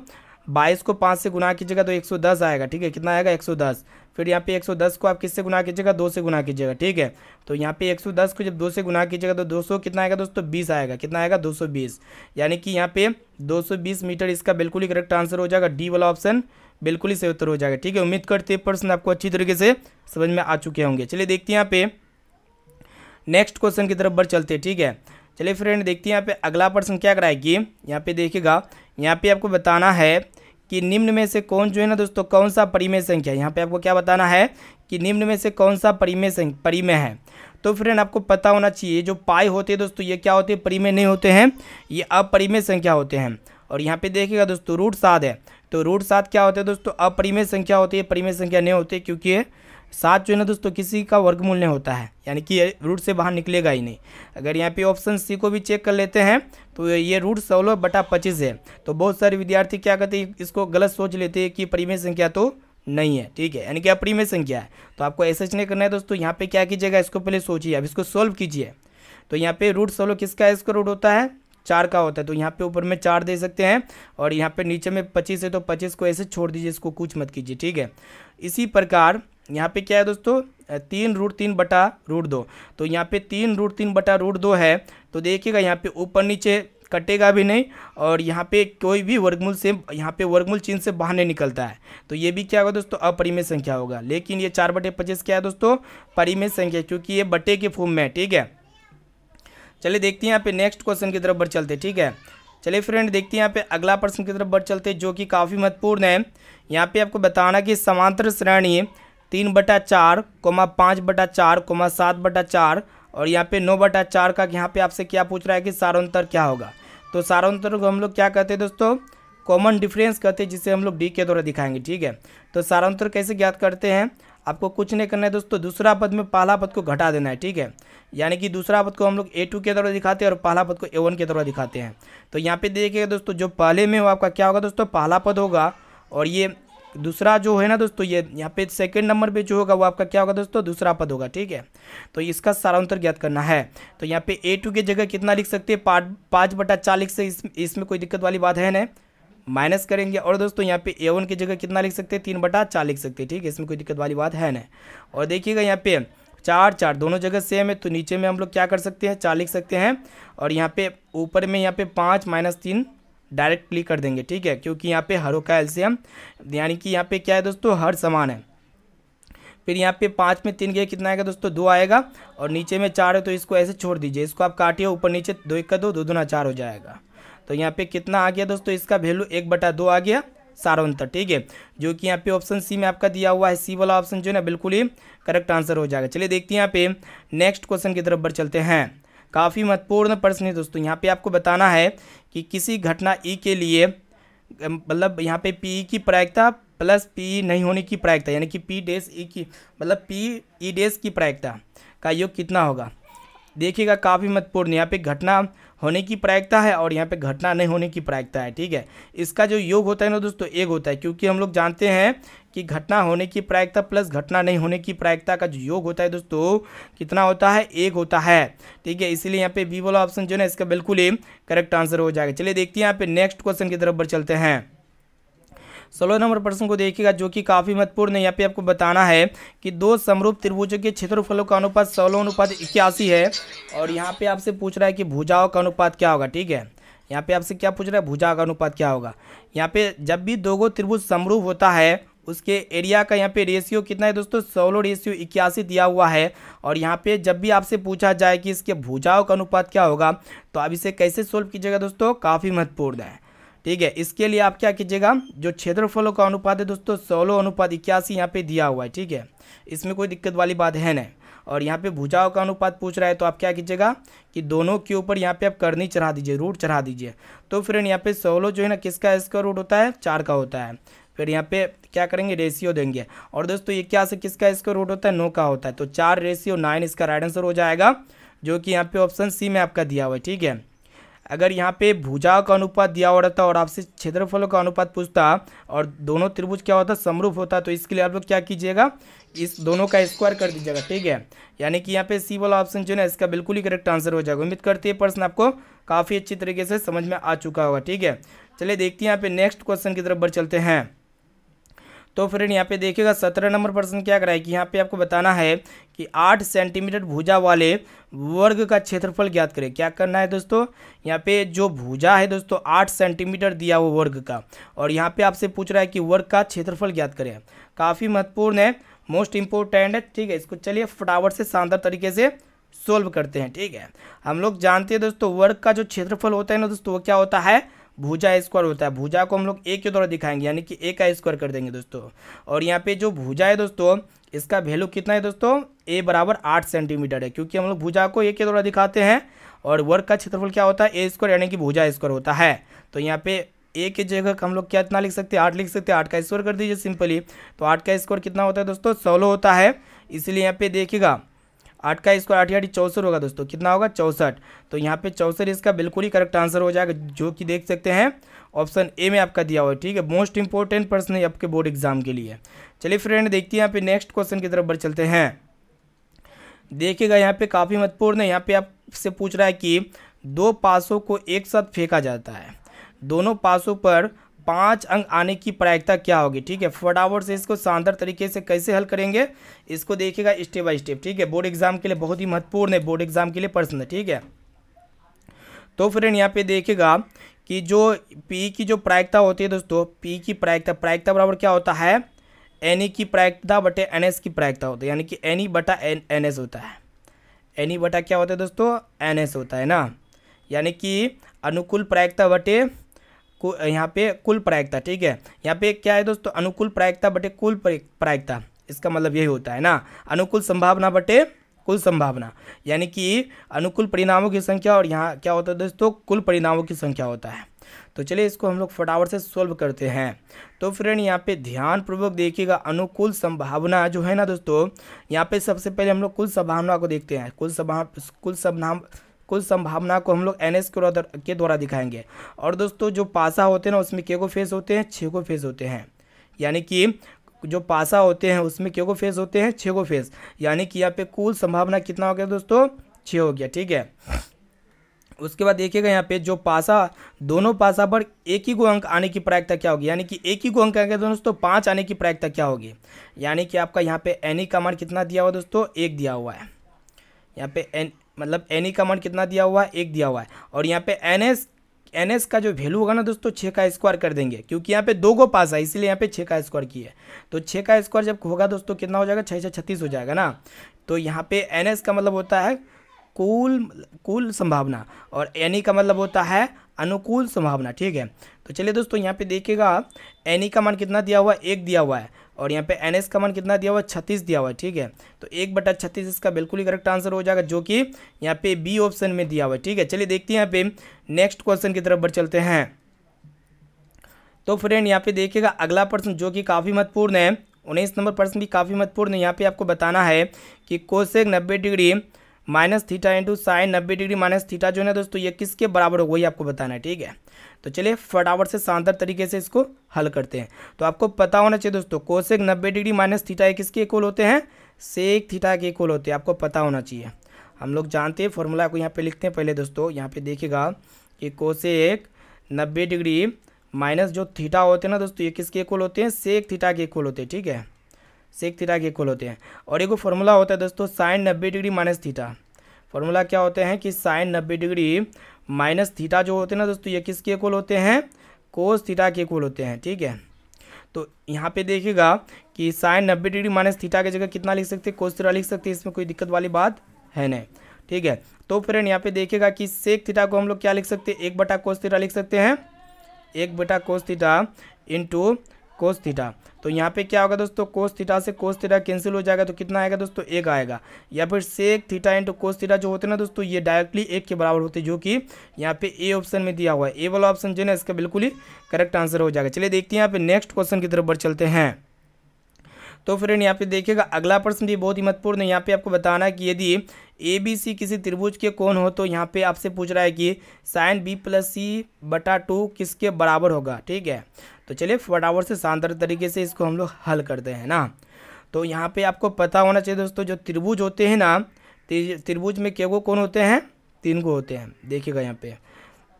बाईस को पाँच से गुना कीजिएगा तो एक सौ दस आएगा, ठीक है? कितना आएगा? एक सौ दस। फिर यहाँ पे एक सौ दस को आप किससे गुना कीजिएगा? दो से गुना कीजिएगा, ठीक है? तो यहाँ पे एक सौ दस को जब दो से गुना कीजिएगा तो दो सौ कितना आएगा दोस्तों? बीस आएगा। कितना आएगा? दो सौ बीस। यानी कि यहाँ पे दो सौ बीस मीटर इसका बिल्कुल ही करेक्ट आंसर हो जाएगा। डी वाला ऑप्शन बिल्कुल ही सही उत्तर हो जाएगा, ठीक है? उम्मीद करते हैं पर्सन आपको अच्छी तरीके से समझ में आ चुके होंगे। चलिए देखते हैं यहाँ पे नेक्स्ट क्वेश्चन की तरफ़ बढ़ चलते हैं, ठीक है? चलिए फ्रेंड देखते हैं यहाँ पे अगला प्रश्न क्या कराएगी? यहाँ पे देखिएगा, यहाँ पे आपको बताना है कि निम्न में से कौन जो है ना दोस्तों, कौन सा परिमेय संख्या यहाँ पे आपको क्या बताना है कि निम्न में से कौन सा परिमेय संख्या परिमेय है? तो फ्रेंड आपको पता होना चाहिए, जो पाई होते हैं दोस्तों, ये क्या होते हैं? परिमेय नहीं होते हैं, ये अपरिमेय संख्या होते हैं। और यहाँ पे देखिएगा दोस्तों रूट सात है। तो रूट सात क्या होते हैं दोस्तों? अपरिमेय संख्या होती है, परिमेय संख्या नहीं होती, क्योंकि सात जो है ना दोस्तों, किसी का वर्गमूल नहीं होता है। यानी कि ये रूट से बाहर निकलेगा ही नहीं। अगर यहाँ पे ऑप्शन सी को भी चेक कर लेते हैं तो ये रूट सोलह बटा पच्चीस है। तो बहुत सारे विद्यार्थी क्या कहते हैं, इसको गलत सोच लेते हैं कि परिमेय संख्या तो नहीं है, ठीक है? यानी कि अपरिमेय संख्या है। तो आपको ऐसा नहीं करना है दोस्तों, यहाँ पे क्या कीजिएगा, इसको पहले सोचिए, अब इसको सोल्व कीजिए। तो यहाँ पे रूट सोलह किसका इसका रूट होता है? चार का होता है। तो यहाँ पे ऊपर में चार दे सकते हैं, और यहाँ पे नीचे में पच्चीस है तो पच्चीस को ऐसे छोड़ दीजिए, इसको कुछ मत कीजिए, ठीक है? इसी प्रकार यहाँ पे क्या है दोस्तों? तीन रूट तीन बटा रूट दो। तो यहाँ पे तीन रूट तीन बटा रूट दो है। तो देखिएगा यहाँ पे ऊपर नीचे कटेगा भी नहीं और यहाँ पे कोई भी वर्गमूल से, यहाँ पे वर्गमूल चिन्ह से बाहर नहीं निकलता है। तो ये भी क्या होगा दोस्तों? अपरिमेय संख्या होगा। लेकिन ये चार बटे पच्चीस क्या है दोस्तों? परिमेय संख्या, क्योंकि ये बटे के फॉर्म में है, ठीक है? चलिए देखते हैं यहाँ पे नेक्स्ट क्वेश्चन की तरफ़ बढ़ चलते, ठीक है? चलिए फ्रेंड, देखते हैं यहाँ पे अगला प्रश्न की तरफ़ बढ़ चलते, जो कि काफ़ी महत्वपूर्ण है। यहाँ पे आपको बताना कि समांतर श्रेणी तीन बटा चार, कोमा पाँच बटा चार, कोमा सात बटा चार और यहाँ पे नौ बटा चार का यहाँ पे आपसे क्या पूछ रहा है कि सारांतर क्या होगा? तो सारांतर को हम लोग क्या कहते हैं दोस्तों? कॉमन डिफरेंस कहते हैं, जिसे हम लोग डी के द्वारा दिखाएँगे, ठीक है? तो सारांतर कैसे ज्ञात करते हैं? आपको कुछ नहीं करना है दोस्तों, दूसरा पद में पहला पद को घटा देना है, ठीक है? यानी कि दूसरा पद को हम लोग ए टू के द्वारा दिखाते हैं और पहला पद को ए वन के द्वारा दिखाते हैं। तो यहाँ पे देखिएगा दोस्तों, जो पहले में हो आपका क्या होगा दोस्तों? पहला पद होगा और ये दूसरा जो है ना दोस्तों ये यहाँ पे सेकंड नंबर पे जो होगा वो आपका क्या होगा दोस्तों? दूसरा पद होगा ठीक है? तो इसका सारा सारांतर ज्ञात करना है। तो यहाँ पे ए टू की जगह कितना लिख सकते हैं? पाँच पाँच बटा चार लिख सकते इस, इसमें कोई दिक्कत वाली बात है ना माइनस करेंगे और दोस्तों यहाँ पे ए वन की जगह कितना लिख सकते हैं? तीन बटा चार लिख सकते हैं ठीक है? इसमें कोई दिक्कत वाली बात है ना और देखिएगा यहाँ पे चार चार दोनों जगह सेम है तो नीचे में हम लोग क्या कर सकते हैं? चार लिख सकते हैं। और यहाँ पे ऊपर में यहाँ पे पाँच माइनस तीन डायरेक्ट क्लिक कर देंगे, ठीक है? क्योंकि यहाँ पे हरों का एल्सियम यानी कि यहाँ पे क्या है दोस्तों? हर समान है। फिर यहाँ पे पाँच में तीन गया, कितना आएगा दोस्तों? दो आएगा, और नीचे में चार है तो इसको ऐसे छोड़ दीजिए। इसको आप काटिए, ऊपर नीचे दो एक का दो दो दुना चार हो जाएगा। तो यहाँ पे कितना आ गया दोस्तों? इसका वैल्यू एक बटा दो आ गया सारवंतर ठीक है? जो कि यहाँ पे ऑप्शन सी में आपका दिया हुआ है। सी वाला ऑप्शन जो है ना, बिल्कुल ही करेक्ट आंसर हो जाएगा। चलिए देखते हैं यहाँ पे नेक्स्ट क्वेश्चन की तरफ़ बढ़ चलते हैं। काफ़ी महत्वपूर्ण प्रश्न है दोस्तों। यहाँ पे आपको बताना है कि किसी घटना ई e के लिए मतलब यहाँ पे पी e की प्रायिकता प्लस पी नहीं होने की प्रायिकता, यानी कि पी डेस ई की मतलब पी ई डेस की प्रायिकता का योग कितना होगा? देखिएगा, काफ़ी महत्वपूर्ण। यहाँ पे घटना होने की प्रायिकता है और यहाँ पे घटना नहीं होने की प्रायिकता है, ठीक है? इसका जो योग होता है ना दोस्तों, एक होता है, क्योंकि हम लोग जानते हैं कि घटना होने की प्रायिकता प्लस घटना नहीं होने की प्रायिकता का जो योग होता है दोस्तों, कितना होता है? एक होता है, ठीक है? इसीलिए यहाँ पे बी वाला ऑप्शन जो है इसका बिल्कुल ही करेक्ट आंसर हो जाएगा। चलिए देखते हैं यहाँ पे नेक्स्ट क्वेश्चन की तरफ़ बढ़ चलते हैं। सोलह नंबर प्रश्न को देखिएगा, जो कि काफ़ी महत्वपूर्ण है। यहाँ पे आपको बताना है कि दो समरूप त्रिभुजों के क्षेत्रफलों का अनुपात सोलह, अनुपात इक्यासी है। और यहाँ पे आपसे पूछ रहा है कि भुजाओं का अनुपात क्या होगा, ठीक है? यहाँ पे आपसे क्या पूछ रहा है? भुजा का अनुपात क्या होगा? यहाँ पे जब भी दो त्रिभुज समरूप होता है, उसके एरिया का यहाँ पे रेशियो कितना है दोस्तों? सोलो रेशियो इक्यासी दिया हुआ है। और यहाँ पे जब भी आपसे पूछा जाए कि इसके भुजाओं का अनुपात क्या होगा तो आप इसे कैसे सोल्व कीजिएगा दोस्तों? काफ़ी महत्वपूर्ण है। ठीक है, इसके लिए आप क्या कीजिएगा, जो क्षेत्रफलों का अनुपात है दोस्तों, सोलह अनुपात इक्यासी यहाँ पे दिया हुआ है, ठीक है। इसमें कोई दिक्कत वाली बात है नहीं। और यहाँ पे भुजाओं का अनुपात पूछ रहा है तो आप क्या कीजिएगा, कि दोनों के ऊपर यहाँ पे आप करनी चढ़ा दीजिए रूट चढ़ा दीजिए। तो फिर यहाँ पे सोलह जो है ना, किसका इसका रूट होता है, चार का होता है। फिर यहाँ पे क्या करेंगे रेशियो देंगे। और दोस्तों, ये क्या से किसका इसका रूट होता है, नौ का होता है। तो चार रेशियो नाइन इसका राइट आंसर हो जाएगा, जो कि यहाँ पे ऑप्शन सी में आपका दिया हुआ है, ठीक है। अगर यहाँ पे भुजाओं का अनुपात दिया हुआ रहता और आपसे क्षेत्रफलों का अनुपात पूछता और दोनों त्रिभुज क्या होता, समरूप होता तो इसके लिए आप लोग क्या कीजिएगा? इस दोनों का स्क्वायर कर दीजिएगा, ठीक है? यानी कि यहाँ पे सी वाला ऑप्शन जो है इसका बिल्कुल ही करेक्ट आंसर हो जाएगा। उम्मीद करते हैं पर्सन आपको काफ़ी अच्छी तरीके से समझ में आ चुका होगा, ठीक है? चलिए देखते हैं यहाँ पे नेक्स्ट क्वेश्चन की तरफ़ बढ़ चलते हैं। तो फ्रेंड यहाँ पे देखिएगा, सत्रह नंबर प्रश्न क्या कराए कि यहाँ पे आपको बताना है कि आठ सेंटीमीटर भुजा वाले वर्ग का क्षेत्रफल ज्ञात करें। क्या करना है दोस्तों? यहाँ पे जो भुजा है दोस्तों, आठ सेंटीमीटर दिया वो वर्ग का। और यहाँ पे आपसे पूछ रहा है कि वर्ग का क्षेत्रफल ज्ञात करें। काफ़ी महत्वपूर्ण है मोस्ट इंपॉर्टेंट है, ठीक है? इसको चलिए फटाफट से शानदार तरीके से सोल्व करते हैं, ठीक है? हम लोग जानते हैं दोस्तों, वर्ग का जो क्षेत्रफल होता है ना दोस्तों, वो क्या होता है? भुजा स्क्वायर होता है। भुजा को हम लोग एक के द्वारा दिखाएँगे, यानी कि ए का स्क्वायर कर देंगे दोस्तों। और यहाँ पे जो भुजा है दोस्तों, इसका वैल्यू कितना है दोस्तों? ए बराबर आठ सेंटीमीटर है, क्योंकि हम लोग भुजा को एक के द्वारा दिखाते हैं, और वर्ग का क्षेत्रफल क्या होता है? ए स्क्वायर यानी कि भुजा स्क्वायर होता है। तो यहाँ पे ए की जगह हम लोग क्या इतना लिख सकते हैं? आठ लिख सकते हैं। आठ का स्क्वायर कर दीजिए सिंपली तो आठ का स्क्वायर कितना होता है दोस्तों? सोलह होता है। इसलिए यहाँ पे देखिएगा आठ का स्क्वायर, आठ आठ चौंसठ होगा दोस्तों। कितना होगा? चौंसठ। तो यहाँ पे चौंसठ इसका बिल्कुल ही करेक्ट आंसर हो जाएगा, जो कि देख सकते हैं ऑप्शन ए में आपका दिया हुआ है, ठीक है? मोस्ट इंपॉर्टेंट प्रश्न है आपके बोर्ड एग्ज़ाम के लिए। चलिए फ्रेंड देखते हैं यहाँ पे नेक्स्ट क्वेश्चन की तरफ़ बढ़ चलते हैं। देखिएगा, यहाँ पे काफ़ी महत्वपूर्ण है। यहाँ पे आपसे पूछ रहा है कि दो पासों को एक साथ फेंका जाता है। दोनों पासों पर पाँच अंक आने की प्रायिकता क्या होगी? ठीक है, फटाफट से इसको शानदार तरीके से कैसे हल करेंगे? इसको देखिएगा स्टेप बाय स्टेप ठीक है? बोर्ड एग्ज़ाम के लिए बहुत ही महत्वपूर्ण है बोर्ड एग्ज़ाम के लिए प्रश्न है ठीक है? तो फ्रेंड यहाँ पे देखिएगा कि जो पी की जो प्रायिकता होती है दोस्तों पी की प्रायिकता प्रायिकता बराबर क्या होता है? एन ई की प्रायिकता बटे एन एस की प्रायिकता होती है, यानी कि एन ई बटा एन एन एस होता है। एन ई बटा क्या होता है दोस्तों? एन एस होता है ना? यानी कि अनुकूल प्रायिकता बटे यहाँ पे कुल प्रायिकता, ठीक है? यहाँ पे क्या है दोस्तों? अनुकूल प्रायिकता बटे कुल प्रायिकता। इसका मतलब यही होता है ना? अनुकूल संभावना बटे कुल संभावना। यानी कि अनुकूल परिणामों की संख्या और यहाँ क्या होता है दोस्तों? कुल परिणामों की संख्या होता है। तो चलिए इसको हम लोग फटाफट से सोल्व करते हैं। तो फ्रेंड यहाँ पे ध्यानपूर्वक देखिएगा, अनुकूल संभावना जो है ना दोस्तों? यहाँ पे सबसे पहले हम लोग कुल संभावना को देखते हैं। कुल संभाव कुल संभाव कुल संभावना को हम लोग एन एस के द्वारा दिखाएँगे। और दोस्तों, जो पासा होते हैं ना, उसमें के को फेस होते हैं छः को फेस होते हैं। यानी कि जो पासा होते हैं, उसमें क्या को फेस होते हैं छः को फेस यानी कि यहाँ पे कुल संभावना कितना हो गया दोस्तों? छः हो गया, ठीक है? उसके बाद देखिएगा यहाँ पे जो पासा, दोनों पासा पर एक ही को अंक आने की प्रायिकता क्या होगी? यानी कि एक ही को अंक आएगा दोस्तों? पाँच आने की प्रायिकता क्या होगी? यानी कि आपका यहाँ पे एन ई का मान कितना दिया हुआ दोस्तों? एक दिया हुआ है। यहाँ पे एन मतलब एन का मान कितना दिया हुआ है? एक दिया हुआ है। और यहाँ पे एन एस एन एस का जो वैल्यू होगा ना दोस्तों छः का स्क्वायर कर देंगे। क्योंकि यहाँ पे दो गो पास है, इसीलिए यहाँ पे छः का स्क्वायर किया है तो छः का स्क्वायर जब होगा दोस्तों, कितना हो जाएगा? छः छः छत्तीस हो जाएगा ना? तो यहाँ पे एन एस का मतलब होता है कुल कुल संभावना। और एन का मतलब होता है अनुकूल संभावना, ठीक है? तो चलिए दोस्तों, यहाँ पे देखिएगा एन का मान कितना दिया हुआ है? एक दिया हुआ है। और यहाँ पे एन एस का मान कितना दिया हुआ है? छत्तीस दिया हुआ है, ठीक है? तो एक बटा छत्तीस इसका बिल्कुल ही करेक्ट आंसर हो जाएगा, जो कि यहाँ पे बी ऑप्शन में दिया हुआ है, ठीक है? चलिए देखते हैं यहाँ पे नेक्स्ट क्वेश्चन की तरफ़ बढ़ चलते हैं। तो फ्रेंड यहाँ पे देखिएगा, अगला प्रश्न जो कि काफ़ी महत्वपूर्ण है, उन्नीस नंबर प्रश्न भी काफ़ी महत्वपूर्ण है। यहाँ पे आपको बताना है कि कोसेक नब्बे degree minus theta into sine नब्बे डिग्री माइनस थीटा जो है दोस्तों, ये किसके बराबर हो वही आपको बताना है, ठीक है? तो चलिए फटाफट से शानदार तरीके से इसको हल करते हैं। तो आपको पता होना चाहिए दोस्तों कोसेक नब्बे डिग्री माइनस थीटा एक किसके इक्वल होते हैं? सेक थीटा के इक्वल होते हैं, आपको पता होना चाहिए। हम लोग जानते हैं फॉर्मूला को यहाँ पे लिखते हैं पहले दोस्तों, यहाँ पे देखिएगा कि कोसेक नब्बे डिग्री माइनस जो थीटा होते हैं ना दोस्तों, ये किसके इक्वल होते हैं? सेक थीटा के इक्वल होते हैं, ठीक है? सेक थीटा के इक्वल होते हैं। और एक फॉर्मूला होता है दोस्तों साइन नब्बे डिग्री माइनस थीटा। फॉर्मूला क्या होते हैं कि साइन नब्बे डिग्री माइनस थीटा जो होते हैं ना दोस्तों, ये किसके इक्वल होते हैं? कोस थीटा के इक्वल होते हैं, ठीक है? तो यहाँ पे देखिएगा कि साइन नब्बे डिग्री माइनस थीटा की जगह कितना लिख सकते हैं? कोस थीटा लिख सकते हैं, इसमें कोई दिक्कत वाली बात है नहीं, ठीक है? तो फ्रेंड यहाँ पे देखिएगा कि सेक थीटा को हम लोग क्या लिख सकते हैं? एक बटा कोस थीटा लिख सकते हैं? एक बटा cos theta into cos theta तो यहाँ पे क्या होगा दोस्तों? कोस थीटा से कोस थीटा कैंसिल हो जाएगा तो कितना आएगा दोस्तों? एक आएगा। या फिर sec theta into cos theta जो होते हैं ना दोस्तों, ये डायरेक्टली एक के बराबर होते जो कि यहाँ पे ए ऑप्शन में दिया हुआ है। ए वाला ऑप्शन जो है ना, इसका बिल्कुल ही करेक्ट आंसर हो जाएगा। चलिए देखते हैं यहाँ पे नेक्स्ट क्वेश्चन की तरफ़ बढ़ चलते हैं। तो फ्रेंड यहाँ पे देखिएगा, अगला प्रश्न भी बहुत ही महत्वपूर्ण है। यहाँ पे आपको बताना है कि यदि ए बी सी किसी त्रिभुज के कौन हो तो यहाँ पे आपसे पूछ रहा है कि साइन बी प्लस सी बटा टू किसके बराबर होगा? ठीक है। तो चलिए फटाफट से शानदार तरीके से इसको हम लोग हल करते हैं ना। तो यहाँ पे आपको पता होना चाहिए दोस्तों, जो त्रिभुज होते हैं ना त्रिभुज में क्या कौन होते हैं? तीन को होते हैं। देखिएगा यहाँ पे।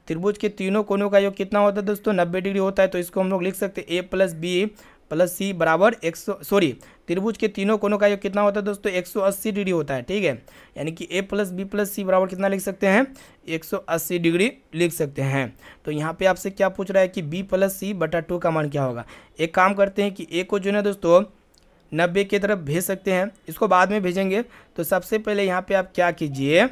त्रिभुज के तीनों कोनों का योग कितना होता है दोस्तों? नब्बे डिग्री होता है तो इसको हम लोग लिख सकते हैं, A plus B plus C बराबर एक सौ, सॉरी त्रिभुज के तीनों कोनों का योग कितना होता है दोस्तों? एक सौ अस्सी डिग्री होता है, ठीक है? यानी कि A plus B plus C बराबर कितना लिख सकते हैं? एक सौ अस्सी डिग्री लिख सकते हैं। तो यहाँ पे आपसे क्या पूछ रहा है कि बी प्लस सी बटा टू का मान क्या होगा? एक काम करते हैं कि ए को जो है दोस्तों, नब्बे की तरफ़ भेज सकते हैं। इसको बाद में भेजेंगे। तो सबसे पहले यहाँ पर आप क्या कीजिए,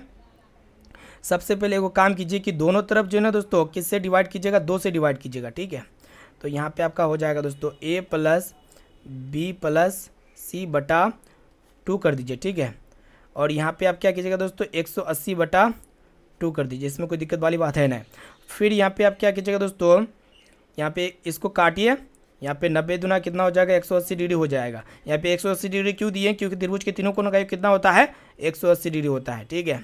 सबसे पहले वो काम कीजिए कि दोनों तरफ़ जो है ना दोस्तों, किससे डिवाइड कीजिएगा? दो से डिवाइड कीजिएगा, ठीक है? तो यहाँ पे आपका हो जाएगा दोस्तों, A plus B plus C बटा टू कर दीजिए, ठीक है? और यहाँ पे आप क्या कीजिएगा दोस्तों, एक सौ अस्सी बटा टू कर दीजिए, इसमें कोई दिक्कत वाली बात है ना फिर यहाँ पे आप क्या कीजिएगा दोस्तों, यहाँ पे इसको काटिए, यहाँ पे नब्बे दुना कितना हो जाएगा, एक सौ अस्सी डिग्री हो जाएगा। यहाँ पे एक सौ अस्सी डिग्री क्यों दिए? क्योंकि त्रिभुज के तीनों कोनों का कितना होता है? एक सौ अस्सी डिग्री होता है, ठीक है?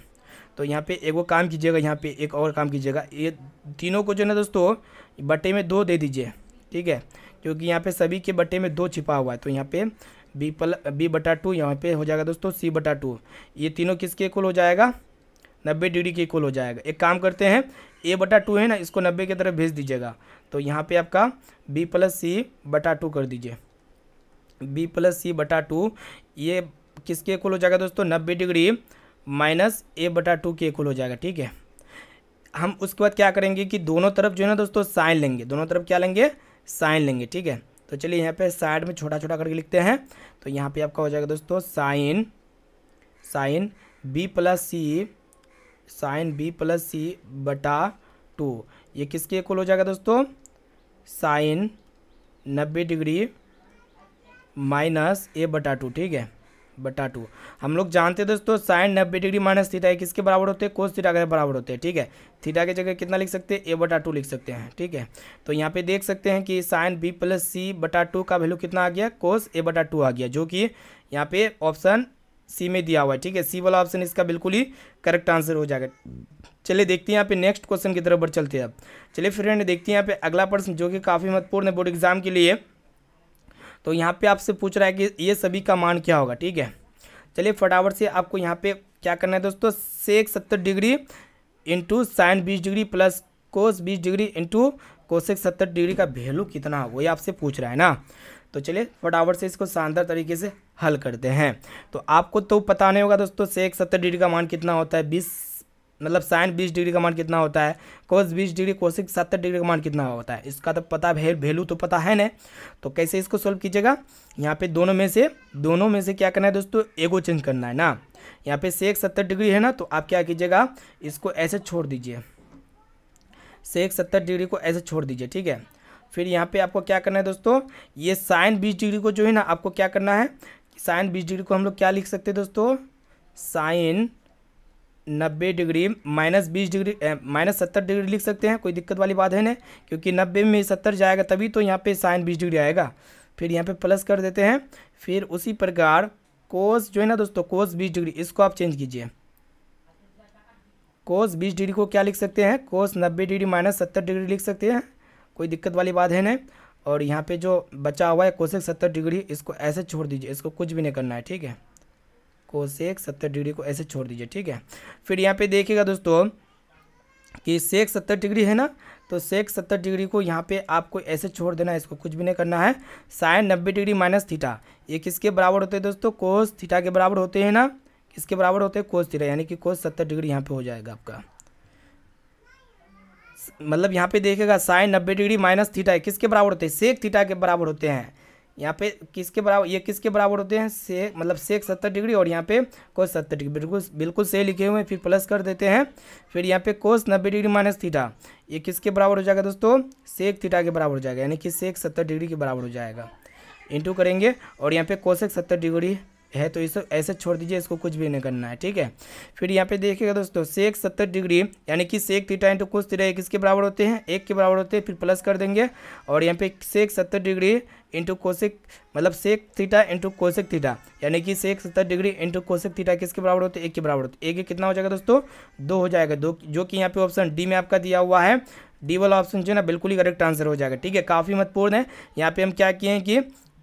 तो यहाँ पे एक वो काम कीजिएगा, यहाँ पे एक और काम कीजिएगा। ये तीनों को जो है ना दोस्तों, बटे में दो दे दीजिए, ठीक है? क्योंकि यहाँ पे सभी के बटे में दो छिपा हुआ है तो यहाँ पे बी पल बी बटा टू यहाँ पे हो जाएगा दोस्तों सी बटा टू ये तीनों किसके इक्वल हो जाएगा? नब्बे डिग्री के इक्वल हो जाएगा। एक काम करते हैं ए बटा टू है ना, इसको नब्बे की तरफ़ भेज दीजिएगा। तो यहाँ पे आपका बी प्लस सी बटा टू कर दीजिए। बी प्लस सी बटा टू ये किसके इक्वल हो जाएगा दोस्तों? नब्बे डिग्री माइनस ए बटा टू के इक्वल हो जाएगा, ठीक है? हम उसके बाद क्या करेंगे कि दोनों तरफ़ जो है ना दोस्तों, साइन लेंगे। दोनों तरफ़ क्या लेंगे? साइन लेंगे, ठीक है? तो चलिए यहाँ पे साइड में छोटा छोटा करके लिखते हैं। तो यहाँ पे आपका हो जाएगा दोस्तों sine sine B plus C sine B plus C बटा टू ये किसके इक्वल हो जाएगा दोस्तों? साइन नब्बे डिग्री माइनस ए बटा टू ठीक है? बटा टू। हम लोग जानते हैं दोस्तों साइन नब्बे डिग्री माइनस थीटा किसके बराबर होते हैं कोस थीटा के बराबर होते हैं, ठीक है? थीटा की जगह कितना लिख सकते हैं? ए बटा टू लिख सकते हैं, ठीक है? तो यहाँ पे देख सकते हैं कि साइन बी प्लस सी बटा टू का वैल्यू कितना आ गया? कोस ए बटा टू आ गया, जो कि यहाँ पे ऑप्शन सी में दिया हुआ है, ठीक है? सी वाला ऑप्शन इसका बिल्कुल ही करेक्ट आंसर हो जाएगा। चलिए देखते हैं यहाँ पे नेक्स्ट क्वेश्चन की तरफ़ बढ़ चलते हैं अब। चलिए फ्रेंड देखते हैं यहाँ पे अगला प्रश्न, जो कि काफ़ी महत्वपूर्ण है बोर्ड एग्ज़ाम के लिए। तो यहाँ पे आपसे पूछ रहा है कि ये सभी का मान क्या होगा, ठीक है? चलिए फटाफट से आपको यहाँ पे क्या करना है दोस्तों? सेक सत्तर डिग्री इंटू साइन बीस डिग्री प्लस कोस बीस डिग्री इंटू कोसेक सत्तर डिग्री का वैल्यू कितना वही आपसे पूछ रहा है ना? तो चलिए फटाफट से इसको शानदार तरीके से हल करते हैं। तो आपको तो पता नहीं होगा दोस्तों सेक सत्तर डिग्री का मान कितना होता है? बीस मतलब साइन बीस डिग्री का मान कितना होता है? कोस बीस डिग्री, कोसिक सत्तर डिग्री का मान कितना होता है? इसका तो पता वैल्यू तो पता है ना। तो कैसे इसको सोल्व कीजिएगा? यहाँ पे दोनों में से, दोनों में से क्या करना है दोस्तों? एगो चेंज करना है ना। यहाँ पे सेक सत्तर डिग्री है ना तो आप क्या कीजिएगा? इसको ऐसे छोड़ दीजिए। सेक सत्तर डिग्री को ऐसे छोड़ दीजिए, ठीक है? फिर यहाँ पे आपको क्या करना है दोस्तों? ये साइन बीस डिग्री को जो है ना, आपको क्या करना है? साइन बीस डिग्री को हम लोग क्या लिख सकते हैं दोस्तों? साइन नब्बे डिग्री, माइनस बीस डिग्री माइनस सत्तर डिग्री लिख सकते हैं, कोई दिक्कत वाली बात है ना क्योंकि नब्बे में सत्तर जाएगा तभी तो यहाँ पे साइन बीस डिग्री आएगा। फिर यहाँ पे प्लस कर देते हैं, फिर उसी प्रकार कोस जो है ना दोस्तों कोस बीस डिग्री, इसको आप चेंज कीजिए। कोस बीस डिग्री को क्या लिख सकते हैं कोस नब्बे डिग्री माइनस सत्तर डिग्री लिख सकते हैं, कोई दिक्कत वाली बात है ना और यहाँ पे जो बचा हुआ है कोशिक सत्तर डिग्री, इसको ऐसे छोड़ दीजिए, इसको कुछ भी नहीं करना है, ठीक है। कोसेक सत्तर डिग्री को ऐसे छोड़ दीजिए, ठीक है? फिर यहाँ पे देखिएगा दोस्तों कि सेक सत्तर डिग्री है ना? तो सेक सत्तर डिग्री को यहाँ पे आपको ऐसे छोड़ देना है, इसको कुछ भी नहीं करना है। साइन नब्बे डिग्री माइनस थीटा ये किसके बराबर होते हैं दोस्तों? कोस थीटा के बराबर होते हैं ना? किसके बराबर होते हैं? कोस थीटा यानी कि कोस सत्तर डिग्री यहाँ पे हो जाएगा आपका। मतलब यहाँ पे देखेगा साइन नब्बे डिग्री माइनस थीटा है, किसके बराबर होते हैं? सेक थीटा के बराबर होते हैं। यहाँ पे किसके बराबर, ये किसके बराबर होते हैं? से मतलब सेक सत्तर डिग्री और यहाँ पे कोस सत्तर डिग्री, बिल्कुल बिल्कुल से लिखे हुए हैं, फिर प्लस कर देते हैं। फिर यहाँ पे कोस नब्बे डिग्री माइनस थीटा ये किसके बराबर हो जाएगा दोस्तों? सेक थीटा के बराबर हो जाएगा, यानी कि सेक सत्तर डिग्री के बराबर हो जाएगा। इंटू करेंगे और यहाँ पे कोसेक सत्तर डिग्री है तो इसे ऐसे छोड़ दीजिए, इसको कुछ भी नहीं करना है, ठीक है? फिर यहाँ पे देखिएगा दोस्तों सेक सत्तर डिग्री, यानी कि sec theta into cos theta किसके बराबर होते हैं, एक के बराबर होते हैं, फिर प्लस कर देंगे, और यहाँ पे सेक सत्तर डिग्री इंटू कोशिक मतलब sec theta into cosec theta यानी कि सेक सत्तर डिग्री इंटू कोशिक थीटा किसके बराबर होते हैं? एक के बराबर होते एक कितना हो जाएगा दोस्तों? दो हो जाएगा, दो जो कि यहाँ पे ऑप्शन डी में आपका दिया हुआ है डी वाला ऑप्शन जो है ना, बिल्कुल ही करेक्ट आंसर हो जाएगा, ठीक है? काफ़ी महत्वपूर्ण है यहाँ पे हम क्या किए हैं कि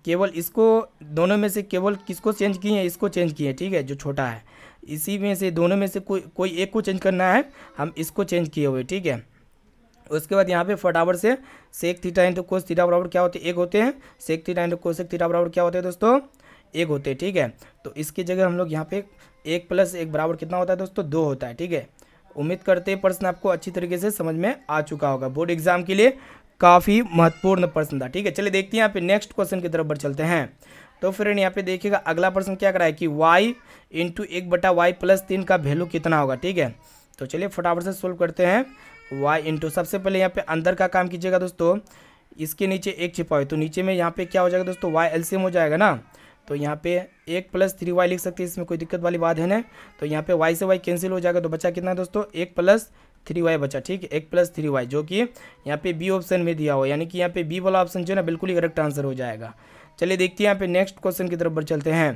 केवल इसको, दोनों में से केवल किसको चेंज किए हैं, इसको चेंज किए हैं, ठीक है, जो छोटा है। इसी में से, दोनों में से कोई कोई एक को चेंज करना है, हम इसको चेंज किए हुए, ठीक है। उसके बाद यहाँ पे फटाफट से sec theta into cos theta बराबर क्या होते हैं? एक होते हैं। Sec theta into cosec theta बराबर क्या होते हैं दोस्तों? एक होते हैं, ठीक है। तो इसकी जगह हम लोग यहाँ पे एक प्लस एक बराबर कितना होता है दोस्तों? दो होता है, ठीक है। उम्मीद करते हैं प्रश्न आपको अच्छी तरीके से समझ में आ चुका होगा। बोर्ड एग्ज़ाम के लिए काफ़ी महत्वपूर्ण प्रश्न था, ठीक है? चलिए देखते हैं यहाँ पे नेक्स्ट क्वेश्चन की तरफ़ बढ़ चलते हैं। तो फ्रेंड यहाँ पे देखिएगा, अगला प्रश्न क्या कराए कि वाई इंटू एक बटा वाई प्लस तीन का वैल्यू कितना होगा, ठीक है? तो चलिए फटाफट से सोल्व करते हैं। वाई इंटू सबसे पहले यहाँ पे अंदर का काम कीजिएगा दोस्तों, इसके नीचे एक छिपा हुआ तो नीचे में यहाँ पे क्या हो जाएगा दोस्तों वाई एलसीएम हो जाएगा ना? तो यहाँ पे एक प्लस थ्री वाई लिख सकते हैं, इसमें कोई दिक्कत वाली बात है ना? तो यहाँ पे वाई से वाई कैंसिल हो जाएगा तो बचा कितना है दोस्तों? एक प्लस थ्री वाई बचा, ठीक है? एक प्लस थ्री वाई, जो कि यहाँ पे बी ऑप्शन में दिया हुआ यानी कि यहाँ पे बी वाला ऑप्शन जो है ना, बिल्कुल ही करेक्ट आंसर हो जाएगा। चलिए देखते हैं यहाँ पे नेक्स्ट क्वेश्चन की तरफ़ बढ़ चलते हैं।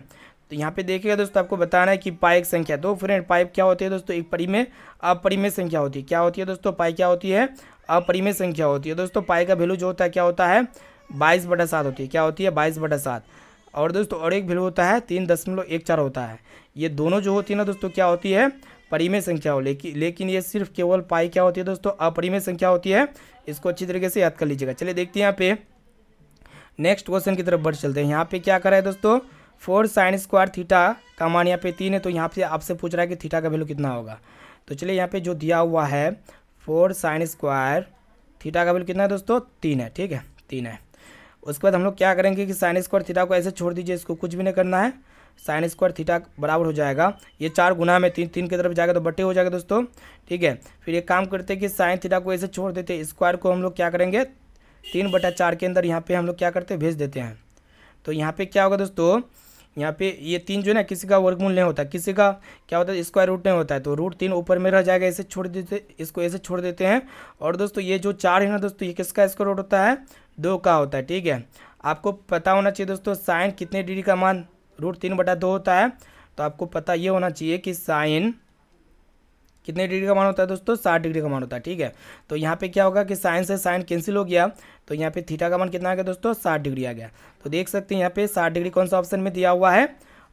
तो यहाँ पे देखिएगा दोस्तों, आपको बताना है कि पाइक संख्या। दो फ्रेंड पाइप क्या होती है दोस्तों? एक परिमेय, अपरिमेय संख्या होती है। क्या होती है दोस्तों? पाई क्या होती है? अपरिमेय संख्या होती है। दोस्तों पाई का वैल्यू जो होता है, क्या होता है? बाईस बटा सात होती है। क्या होती है? बाईस बटा सात। और दोस्तों, और एक वैल्यू होता है, तीन दशमलव एक चार होता है। ये दोनों जो होती है ना दोस्तों, क्या होती है? परिमेय संख्या हो। लेकिन लेकिन ये सिर्फ़ केवल पाई क्या होती है दोस्तों? अपरिमेय संख्या होती है। इसको अच्छी तरीके से याद कर लीजिएगा। चलिए देखते हैं यहाँ पे। नेक्स्ट क्वेश्चन की तरफ़ बढ़ चलते हैं। यहाँ पे क्या करा है दोस्तों? फोर साइन स्क्वायर थीटा का मान यहाँ पे तीन है तो यहाँ पे आपसे पूछ रहा है कि थीटा का वैल्यू कितना होगा। तो चलिए यहाँ पे जो दिया हुआ है फोर साइन स्क्वायर थीटा का वैल्यू कितना है दोस्तों? तीन है, ठीक है? तीन है। उसके बाद हम लोग क्या करेंगे कि साइन स्क्वायर थीटा को ऐसे छोड़ दीजिए, इसको कुछ भी नहीं करना है। साइन स्क्वायर थीटा बराबर हो जाएगा। ये चार गुना में तीन तीन की तरफ़ जाएगा तो बटे हो जाएगा दोस्तों। ठीक है, फिर एक काम करते हैं कि साइन थीटा को ऐसे छोड़ देते हैं। स्क्वायर को हम लोग क्या करेंगे? तीन बटा चार के अंदर यहाँ पे हम लोग क्या करते हैं? भेज देते हैं। तो यहाँ पे क्या होगा दोस्तों? यहाँ पे ये तीन जो है ना, किसी का वर्गमूल नहीं होता। किसी का क्या होता है? स्क्वायर रूट नहीं होता है। तो रूट तीन ऊपर में रह जाएगा ऐसे छोड़ देते, इसको ऐसे छोड़ देते हैं। और दोस्तों, ये जो चार है ना दोस्तों, ये किसका स्क्वायर रूट होता है? दो का होता है। ठीक है, आपको पता होना चाहिए दोस्तों, साइन कितने डिग्री का मान? रूट तीन बटा दो होता है तो आपको पता ये होना चाहिए कि साइन कितने डिग्री का मान होता है दोस्तों? साठ डिग्री का मान होता है, ठीक है? तो यहाँ पे क्या होगा कि साइन से साइन कैंसिल हो गया तो यहाँ पे थीटा का मान कितना आ गया दोस्तों? साठ डिग्री आ गया। तो देख सकते हैं यहाँ पे साठ डिग्री कौन सा ऑप्शन में दिया हुआ है?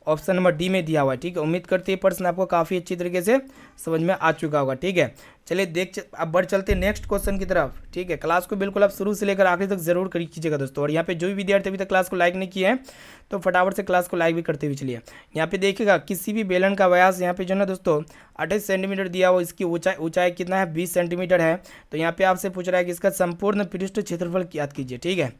ऑप्शन नंबर डी में दिया हुआ है, ठीक है? उम्मीद करते हैं प्रश्न आपको काफ़ी अच्छी तरीके से समझ में आ चुका होगा, ठीक है? चलिए देख अब बढ़ चलते हैं नेक्स्ट क्वेश्चन की तरफ़, ठीक है? क्लास को बिल्कुल आप शुरू से लेकर आखिर तक ज़रूर कीजिएगा दोस्तों, और यहाँ पे जो भी विद्यार्थी अभी तक क्लास को लाइक नहीं किए हैं तो फटाफट से क्लास को लाइक भी करते हुए चलिए। यहाँ पे देखिएगा, किसी भी बेलन का व्यास यहाँ पे जो है ना दोस्तों, अट्ठाईस सेंटीमीटर दिया हुआ, इसकी ऊंचाई ऊंचाई कितना है? बीस सेंटीमीटर है। तो यहाँ पे आपसे पूछ रहा है कि इसका संपूर्ण पृष्ठ क्षेत्रफल याद कीजिए, ठीक है?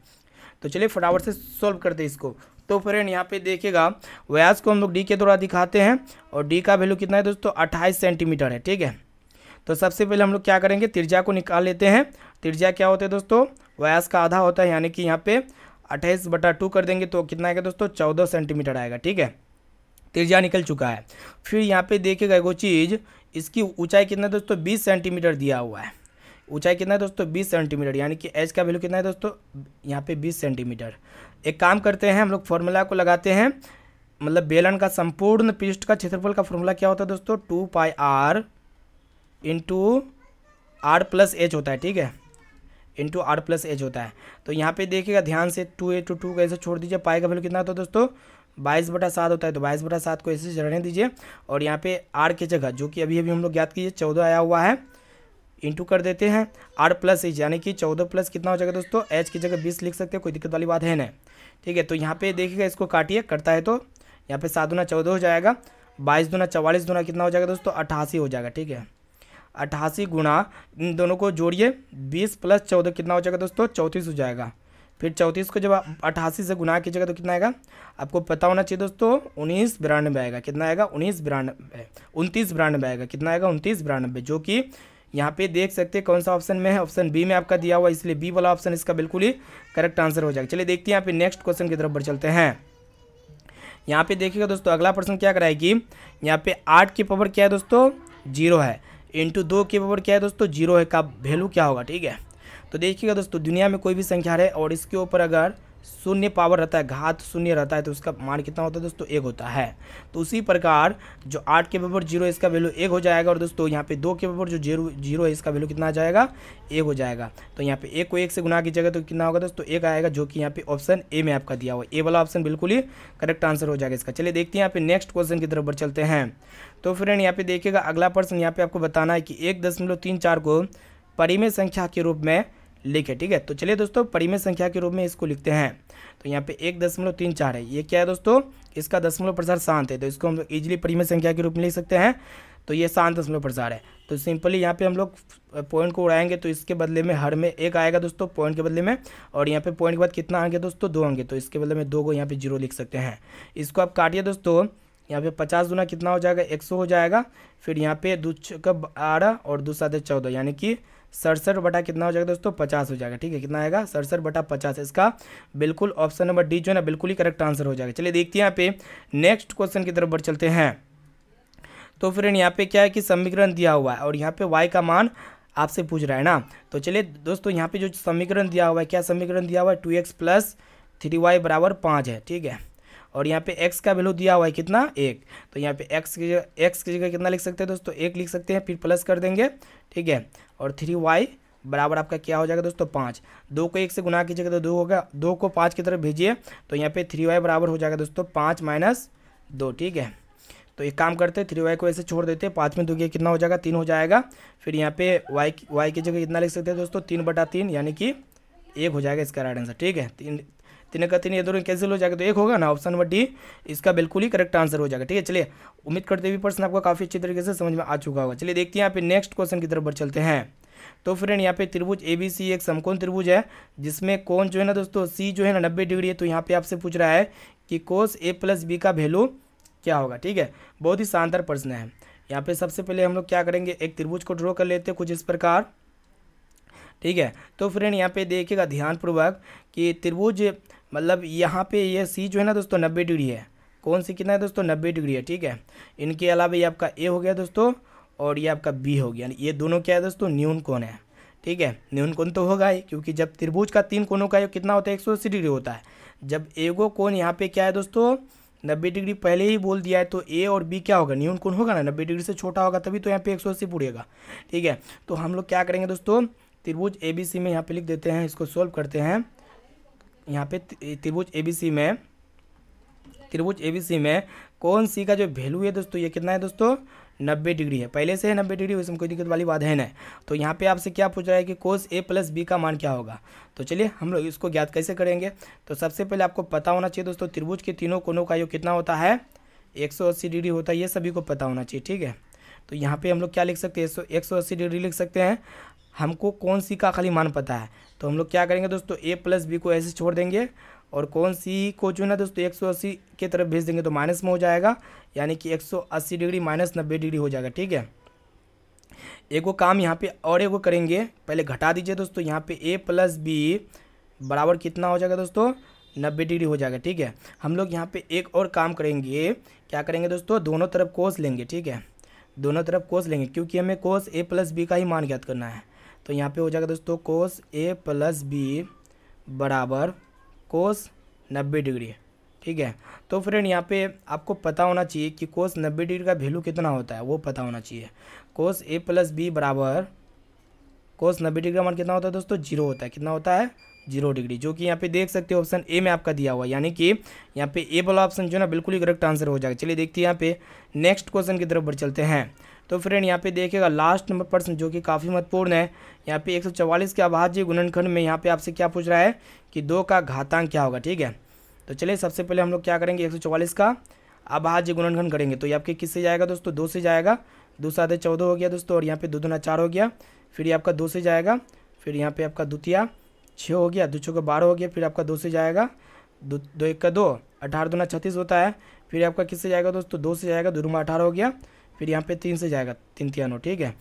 तो चलिए फटाफट से सोल्व करते इसको। तो फ्रेंड, यहाँ पे देखिएगा व्यास को हम लोग डी के द्वारा दिखाते हैं, और डी का वैल्यू कितना है दोस्तों? अट्ठाईस सेंटीमीटर है, ठीक है? तो सबसे पहले हम लोग क्या करेंगे? तिरजा को निकाल लेते हैं। तिरजा क्या होता है दोस्तों? व्यास का आधा होता है, यानी कि यहाँ पे अट्ठाईस बटा टू कर देंगे तो कितना आएगा दोस्तों? चौदह सेंटीमीटर आएगा, ठीक है? तिरजा निकल चुका है। फिर यहाँ पे देखिएगा एगो चीज़, इसकी ऊंचाई कितना है दोस्तों? बीस सेंटीमीटर दिया हुआ है। ऊंचाई कितना है दोस्तों? बीस सेंटीमीटर यानी कि एच का वैल्यू कितना है दोस्तों? यहाँ पे बीस सेंटीमीटर एक काम करते हैं, हम लोग फॉर्मूला को लगाते हैं। मतलब बेलन का संपूर्ण पृष्ठ का क्षेत्रफल का फॉर्मूला क्या होता है दोस्तों? Two pi r into r plus h होता है, ठीक है? इंटू आर प्लस एच होता है। तो यहाँ पे देखिएगा, ध्यान से टू ए टू टू को ऐसे छोड़ दीजिए, पाई का वैल्यू कितना होता है दोस्तों? बाईस बटा सात होता है तो बाईस बटा सात को ऐसे रहने दीजिए। और यहाँ पे आर की जगह, जो कि अभी अभी हम लोग याद कीजिए, चौदह आया हुआ है, इंटू कर देते हैं, आर प्लस एच, यानी कि चौदह प्लस कितना हो जाएगा दोस्तों? एच की जगह बीस लिख सकते हैं, कोई दिक्कत वाली बात है नहीं। ठीक है तो यहाँ पे देखिएगा इसको काटिए करता है तो यहाँ पे सात दुना चौदह हो जाएगा, बाईस दुना चवालीस दुना कितना हो जाएगा दोस्तों? अट्ठासी हो जाएगा, ठीक है? अट्ठासी गुना इन दोनों को जोड़िए, बीस प्लस चौदह कितना हो जाएगा दोस्तों? चौंतीस हो जाएगा। फिर चौंतीस को जब अट्ठासी से गुना कीजिएगा तो कितना आएगा? आपको पता होना चाहिए दोस्तों, उन्नीस बिरानबे आएगा, कितना आएगा? उन्नीस बिरानबे उनतीस बिरानबे आएगा, कितना आएगा? उनतीस बिरानबे जो कि यहाँ पे देख सकते हैं कौन सा ऑप्शन में है। ऑप्शन बी में आपका दिया हुआ, इसलिए बी वाला ऑप्शन इसका बिल्कुल ही करेक्ट आंसर हो जाएगा। चलिए देखते हैं यहाँ पे नेक्स्ट क्वेश्चन की तरफ़ बढ़ चलते हैं। यहाँ पे देखिएगा दोस्तों, अगला प्रश्न क्या कराएगी यहाँ पे आठ की पावर क्या है दोस्तों? ज़ीरो है। इंटू दो की पावर क्या है दोस्तों? ज़ीरो है। का वैल्यू क्या होगा? ठीक है। तो देखिएगा दोस्तों, दुनिया में कोई भी संख्या है और इसके ऊपर अगर शून्य पावर रहता है, घात शून्य रहता है तो उसका मान कितना होता है दोस्तों? एक होता है। तो उसी प्रकार जो आठ के बराबर ज़ीरो इसका वैल्यू एक हो जाएगा। और दोस्तों, यहाँ पे दो के बराबर जो ज़ीरो ज़ीरो है, इसका वैल्यू कितना आ जाएगा? एक हो जाएगा। तो यहाँ पे एक को एक से गुना कीजिएगा तो कितना होगा दोस्तों? एक आएगा, जो कि यहाँ पे ऑप्शन ए में आपका दिया हुआ ए वाला ऑप्शन बिल्कुल ही करेक्ट आंसर हो जाएगा इसका। चलिए देखते हैं यहाँ पे नेक्स्ट क्वेश्चन की तरफ़ बढ़ चलते हैं। तो फ्रेंड यहाँ पे देखिएगा, अगला प्रश्न यहाँ पे आपको बताना है कि एक को परिमेय संख्या के रूप में लिखे ठीक है? तो चलिए दोस्तों, परिमेय संख्या के रूप में इसको लिखते हैं। तो यहाँ पे एक दशमलव तीन चार है। ये क्या है दोस्तों? इसका दशमलव प्रसार शांत है। तो इसको हम लोग इजिली परिमेय संख्या के रूप में लिख सकते हैं। तो ये शांत दशमलव प्रसार है। तो सिंपली यहाँ पे हम लोग पॉइंट को उड़ाएँगे तो इसके बदले में हर में एक आएगा दोस्तों पॉइंट के बदले में। और यहाँ पे पॉइंट के बाद कितना आएँगे दोस्तों? दो आएँगे। तो इसके बदले में दो को यहाँ पे ज़ीरो लिख सकते हैं। इसको आप काटिए दोस्तों। यहाँ पे पचास गुना कितना हो जाएगा? एक सौ हो जाएगा। फिर यहाँ पे दो का बारह और दो सात चौदह। यानी कि सड़सठ बटा कितना हो जाएगा दोस्तों? पचास हो जाएगा, ठीक है? कितना आएगा? सड़सठ बटा पचास। इसका बिल्कुल ऑप्शन नंबर डी जो है ना, बिल्कुल ही करेक्ट आंसर हो जाएगा। चलिए देखते हैं यहाँ पे नेक्स्ट क्वेश्चन की तरफ़ बढ़ चलते हैं। तो फ्रेंड, यहाँ पे क्या है कि समीकरण दिया हुआ है और यहाँ पे वाई का मान आपसे पूछ रहा है ना? तो चलिए दोस्तों, यहाँ पे जो समीकरण दिया हुआ है, क्या समीकरण दिया हुआ है? Two x plus three y बराबर पाँच है, ठीक है? और यहाँ पे x का वैल्यू दिया हुआ है कितना? एक। तो यहाँ पे x की जगह, x की जगह कितना लिख सकते हैं दोस्तों? एक लिख सकते हैं, फिर प्लस कर देंगे, ठीक है? और थ्री वाई बराबर आपका क्या हो जाएगा दोस्तों पाँच। दो को एक से गुना कीजिएगा तो दो होगा। दो को पाँच की तरफ़ भेजिए तो यहाँ पे थ्री वाई बराबर हो जाएगा दोस्तों पाँच माइनस दो, ठीक है? तो एक काम करते हैं, थ्री वाई को ऐसे छोड़ देते हैं, पाँच में दो कितना हो जाएगा? तीन हो जाएगा। फिर यहाँ पे वाई वाई की जगह कितना लिख सकते हैं दोस्तों, तीन बटा तीन, यानी कि एक हो जाएगा इसका राइट आंसर ठीक है? तीन तीन का तीन ये दोनों कैंसिल हो जाएगा तो एक होगा ना? ऑप्शन नंबर डी इसका बिल्कुल ही करेक्ट आंसर हो जाएगा, ठीक है? चलिए, उम्मीद करते हुए प्रश्न आपको काफ़ी अच्छी तरीके से समझ में आ चुका होगा। चलिए, देखते हैं यहाँ पे नेक्स्ट क्वेश्चन की तरफ़ बढ़ चलते हैं। तो फ्रेंड यहाँ पे त्रिभुज ए बी सी एक समकोण त्रिभुज है, जिसमें कौन जो है ना दोस्तों सी जो है ना नब्बे डिग्री है तो यहाँ पे आपसे पूछ रहा है कि कोस ए प्लस बी का वैल्यू क्या होगा, ठीक है? बहुत ही शानदार प्रश्न है। यहाँ पे सबसे पहले हम लोग क्या करेंगे, एक त्रिभुज को ड्रॉ कर लेते हैं कुछ इस प्रकार, ठीक है? तो फ्रेंड यहाँ पे देखिएगा ध्यानपूर्वक कि त्रिभुज मतलब यहाँ पे ये सी जो है ना दोस्तों नब्बे डिग्री है। कौन सी कितना है दोस्तों? नब्बे डिग्री है, ठीक है? इनके अलावा ये आपका ए हो गया दोस्तों और ये आपका बी हो गया। ये दोनों क्या है दोस्तों? न्यून कौन है, ठीक है? न्यून कौन तो होगा ही, क्योंकि जब त्रिभुज का तीन कोनों का कितना होता है? एक सौ अस्सी डिग्री होता है। जब एगो कौन यहाँ पे क्या है दोस्तों? नब्बे डिग्री पहले ही बोल दिया है तो ए और बी क्या होगा? न्यून कौन होगा ना? नब्बे डिग्री से छोटा होगा, तभी तो यहाँ पे एक सौ अस्सी पूरेगा ठीक है? तो हम लोग क्या करेंगे दोस्तों? त्रिभुज ए बी सी में यहाँ पे लिख देते हैं, इसको सॉल्व करते हैं। यहाँ पे त्रिभुज एबीसी में, त्रिभुज एबीसी में कौन सी का जो वैल्यू है दोस्तों, ये कितना है दोस्तों? नब्बे डिग्री है। पहले से है नब्बे डिग्री उसमें कोई दिक्कत वाली बात है ना तो यहाँ पे आपसे क्या पूछ रहा है कि कोस ए प्लस बी का मान क्या होगा? तो चलिए, हम लोग इसको ज्ञात कैसे करेंगे? तो सबसे पहले आपको पता होना चाहिए दोस्तों, त्रिभुज के तीनों कोनों का योग कितना होता है? एक सौ अस्सी डिग्री होता है, ये सभी को पता होना चाहिए, ठीक है? तो यहाँ पे हम लोग क्या लिख सकते हैं? एक सौ अस्सी डिग्री लिख सकते हैं। हमको कौन सी का खाली मान पता है? तो हम लोग क्या करेंगे दोस्तों ए प्लस बी को ऐसे छोड़ देंगे और कौन सी को है ना दोस्तों, एक सौ अस्सी के तरफ़ भेज देंगे तो माइनस में हो जाएगा, यानी कि एक सौ अस्सी डिग्री माइनस नब्बे डिग्री हो जाएगा, ठीक है? एक वो काम यहाँ पे और एक वो करेंगे, पहले घटा दीजिए दोस्तों, यहाँ पे ए प्लस बी बराबर कितना हो जाएगा दोस्तों, नब्बे डिग्री हो जाएगा, ठीक है? हम लोग यहाँ पे एक और काम करेंगे, क्या करेंगे दोस्तों, दोनों तरफ़ कोस लेंगे, ठीक है? दोनों तरफ़ कोस लेंगे, क्योंकि हमें कोस ए प्लस बी का ही मान ज्ञात करना है। तो यहाँ पे हो जाएगा दोस्तों कोस ए प्लस बी बराबर कोस नब्बे डिग्री, ठीक है? तो फ्रेंड यहाँ पे आपको पता होना चाहिए कि कोस नब्बे डिग्री का वैल्यू कितना होता है, वो पता होना चाहिए। कोस ए प्लस बी बराबर कोस नब्बे डिग्री का मान कितना होता है दोस्तों? ज़ीरो होता है। कितना होता है? ज़ीरो डिग्री, जो कि यहाँ पे देख सकते हो ऑप्शन ए में आपका दिया हुआ यानी कि यहाँ पे ए वाला ऑप्शन जो ना, बिल्कुल ही करेक्ट आंसर हो जाएगा। चलिए देखते हैं यहाँ पे नेक्स्ट क्वेश्चन की तरफ़ बढ़ चलते हैं। तो फ्रेंड यहाँ पे देखिएगा लास्ट नंबर प्रश्न जो कि काफ़ी महत्वपूर्ण है। यहाँ पे 144 के अभाज्य गुणनखंड में यहाँ पे आपसे क्या पूछ रहा है कि दो का घातांक क्या होगा, ठीक है? तो चलिए, सबसे पहले हम लोग क्या करेंगे, एक सौ चौवालीस का अभाज्य गुणनखंड करेंगे। तो ये आपके किससे जाएगा दोस्तों? दो से जाएगा। दो सात चौदह हो गया दोस्तों, और यहाँ पर दो दुना चार हो गया। फिर ये आपका दो से जाएगा। फिर यहाँ पे आपका द्वितीय छः हो गया, दो का बारह हो गया, फिर आपका दो से जाएगा। दो दो एक का दो, अठारह दुना छत्तीस होता है। फिर आपका किससे जाएगा दोस्तों? दो से जाएगा दो दुमा अठारह हो गया। फिर यहाँ पे तीन से जाएगा, तीन तीनों ठीक है?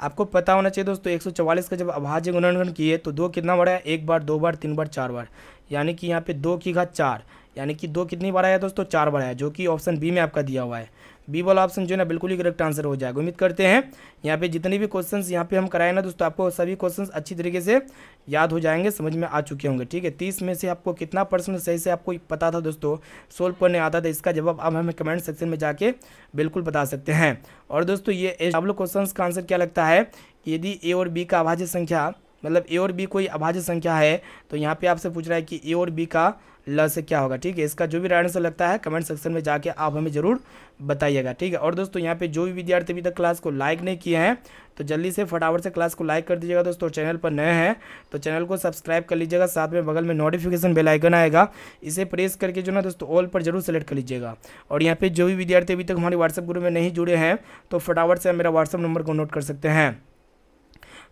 आपको पता होना चाहिए दोस्तों 144 का जब अभाज्य गुणनखंड किए तो दो कितना है? एक बार, दो बार, तीन बार, चार बार। यानी कि यहाँ पे दो की घात चार, यानी कि दो कितनी बार आया दोस्तों? चार बार आया, जो कि ऑप्शन बी में आपका दिया हुआ है। बी वाला ऑप्शन जो है ना बिल्कुल ही करेक्ट आंसर हो जाएगा। उम्मीद करते हैं, यहाँ पे जितने भी क्वेश्चंस यहाँ पे हम कराए ना दोस्तों, आपको सभी क्वेश्चंस अच्छी तरीके से याद हो जाएँगे, समझ में आ चुके होंगे, ठीक है? तीस में से आपको कितना परसेंट सही से आपको पता था दोस्तों? सोल्व करने आता था इसका जवाब, अब हमें कमेंट सेक्शन में जाके बिल्कुल बता सकते हैं। और दोस्तों, ये आप लोग क्वेश्चन का आंसर क्या लगता है? यदि ए और बी का अभाज्य संख्या मतलब ए और बी कोई अभाज्य संख्या है तो यहाँ पे आपसे पूछ रहा है कि ए और बी का ल से क्या होगा, ठीक है? इसका जो भी राइट आंसर लगता है कमेंट सेक्शन में जाके आप हमें ज़रूर बताइएगा, ठीक है? और दोस्तों, यहाँ पे जो भी विद्यार्थी अभी तक क्लास को लाइक नहीं किए हैं तो जल्दी से फटाफट से क्लास को लाइक कर दीजिएगा दोस्तों चैनल पर नए हैं तो चैनल को सब्सक्राइब कर लीजिएगा, साथ में बगल में नोटिफिकेशन बेल आइकन आएगा, इसे प्रेस करके जो ना दोस्तों ऑल पर ज़रूर सेलेक्ट कर लीजिएगा। और यहाँ पे जो भी विद्यार्थी अभी तक हमारे व्हाट्सएप ग्रुप में नहीं जुड़े हैं तो फटाफट से मेरा व्हाट्सअप नंबर को नोट कर सकते हैं।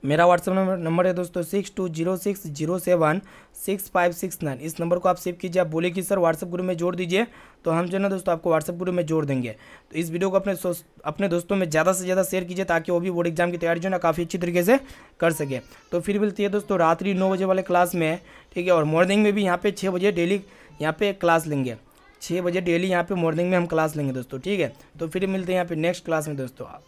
मेरा व्हाट्सअप नंबर है दोस्तों six two zero six zero seven six five six nine इस नंबर को आप सेव कीजिए, आप बोले कि सर व्हाट्सअप ग्रुप में जोड़ दीजिए तो हम जो है ना दोस्तों आपको व्हाट्सअप ग्रुप में जोड़ देंगे। तो इस वीडियो को अपने अपने दोस्तों में ज़्यादा से ज़्यादा शेयर कीजिए, ताकि वो भी बोर्ड एग्ज़ाम की तैयारी जो है ना काफ़ी अच्छी तरीके से कर सके। तो फिर मिलती है दोस्तों रात्रि नौ बजे वाले क्लास में, ठीक है? और मॉर्निंग में भी यहाँ पे छः बजे डेली यहाँ पे क्लास लेंगे। छः बजे डेली यहाँ पे मॉर्निंग में हम क्लास लेंगे दोस्तों, ठीक है? तो फिर मिलते हैं यहाँ पे नेक्स्ट क्लास में दोस्तों। आप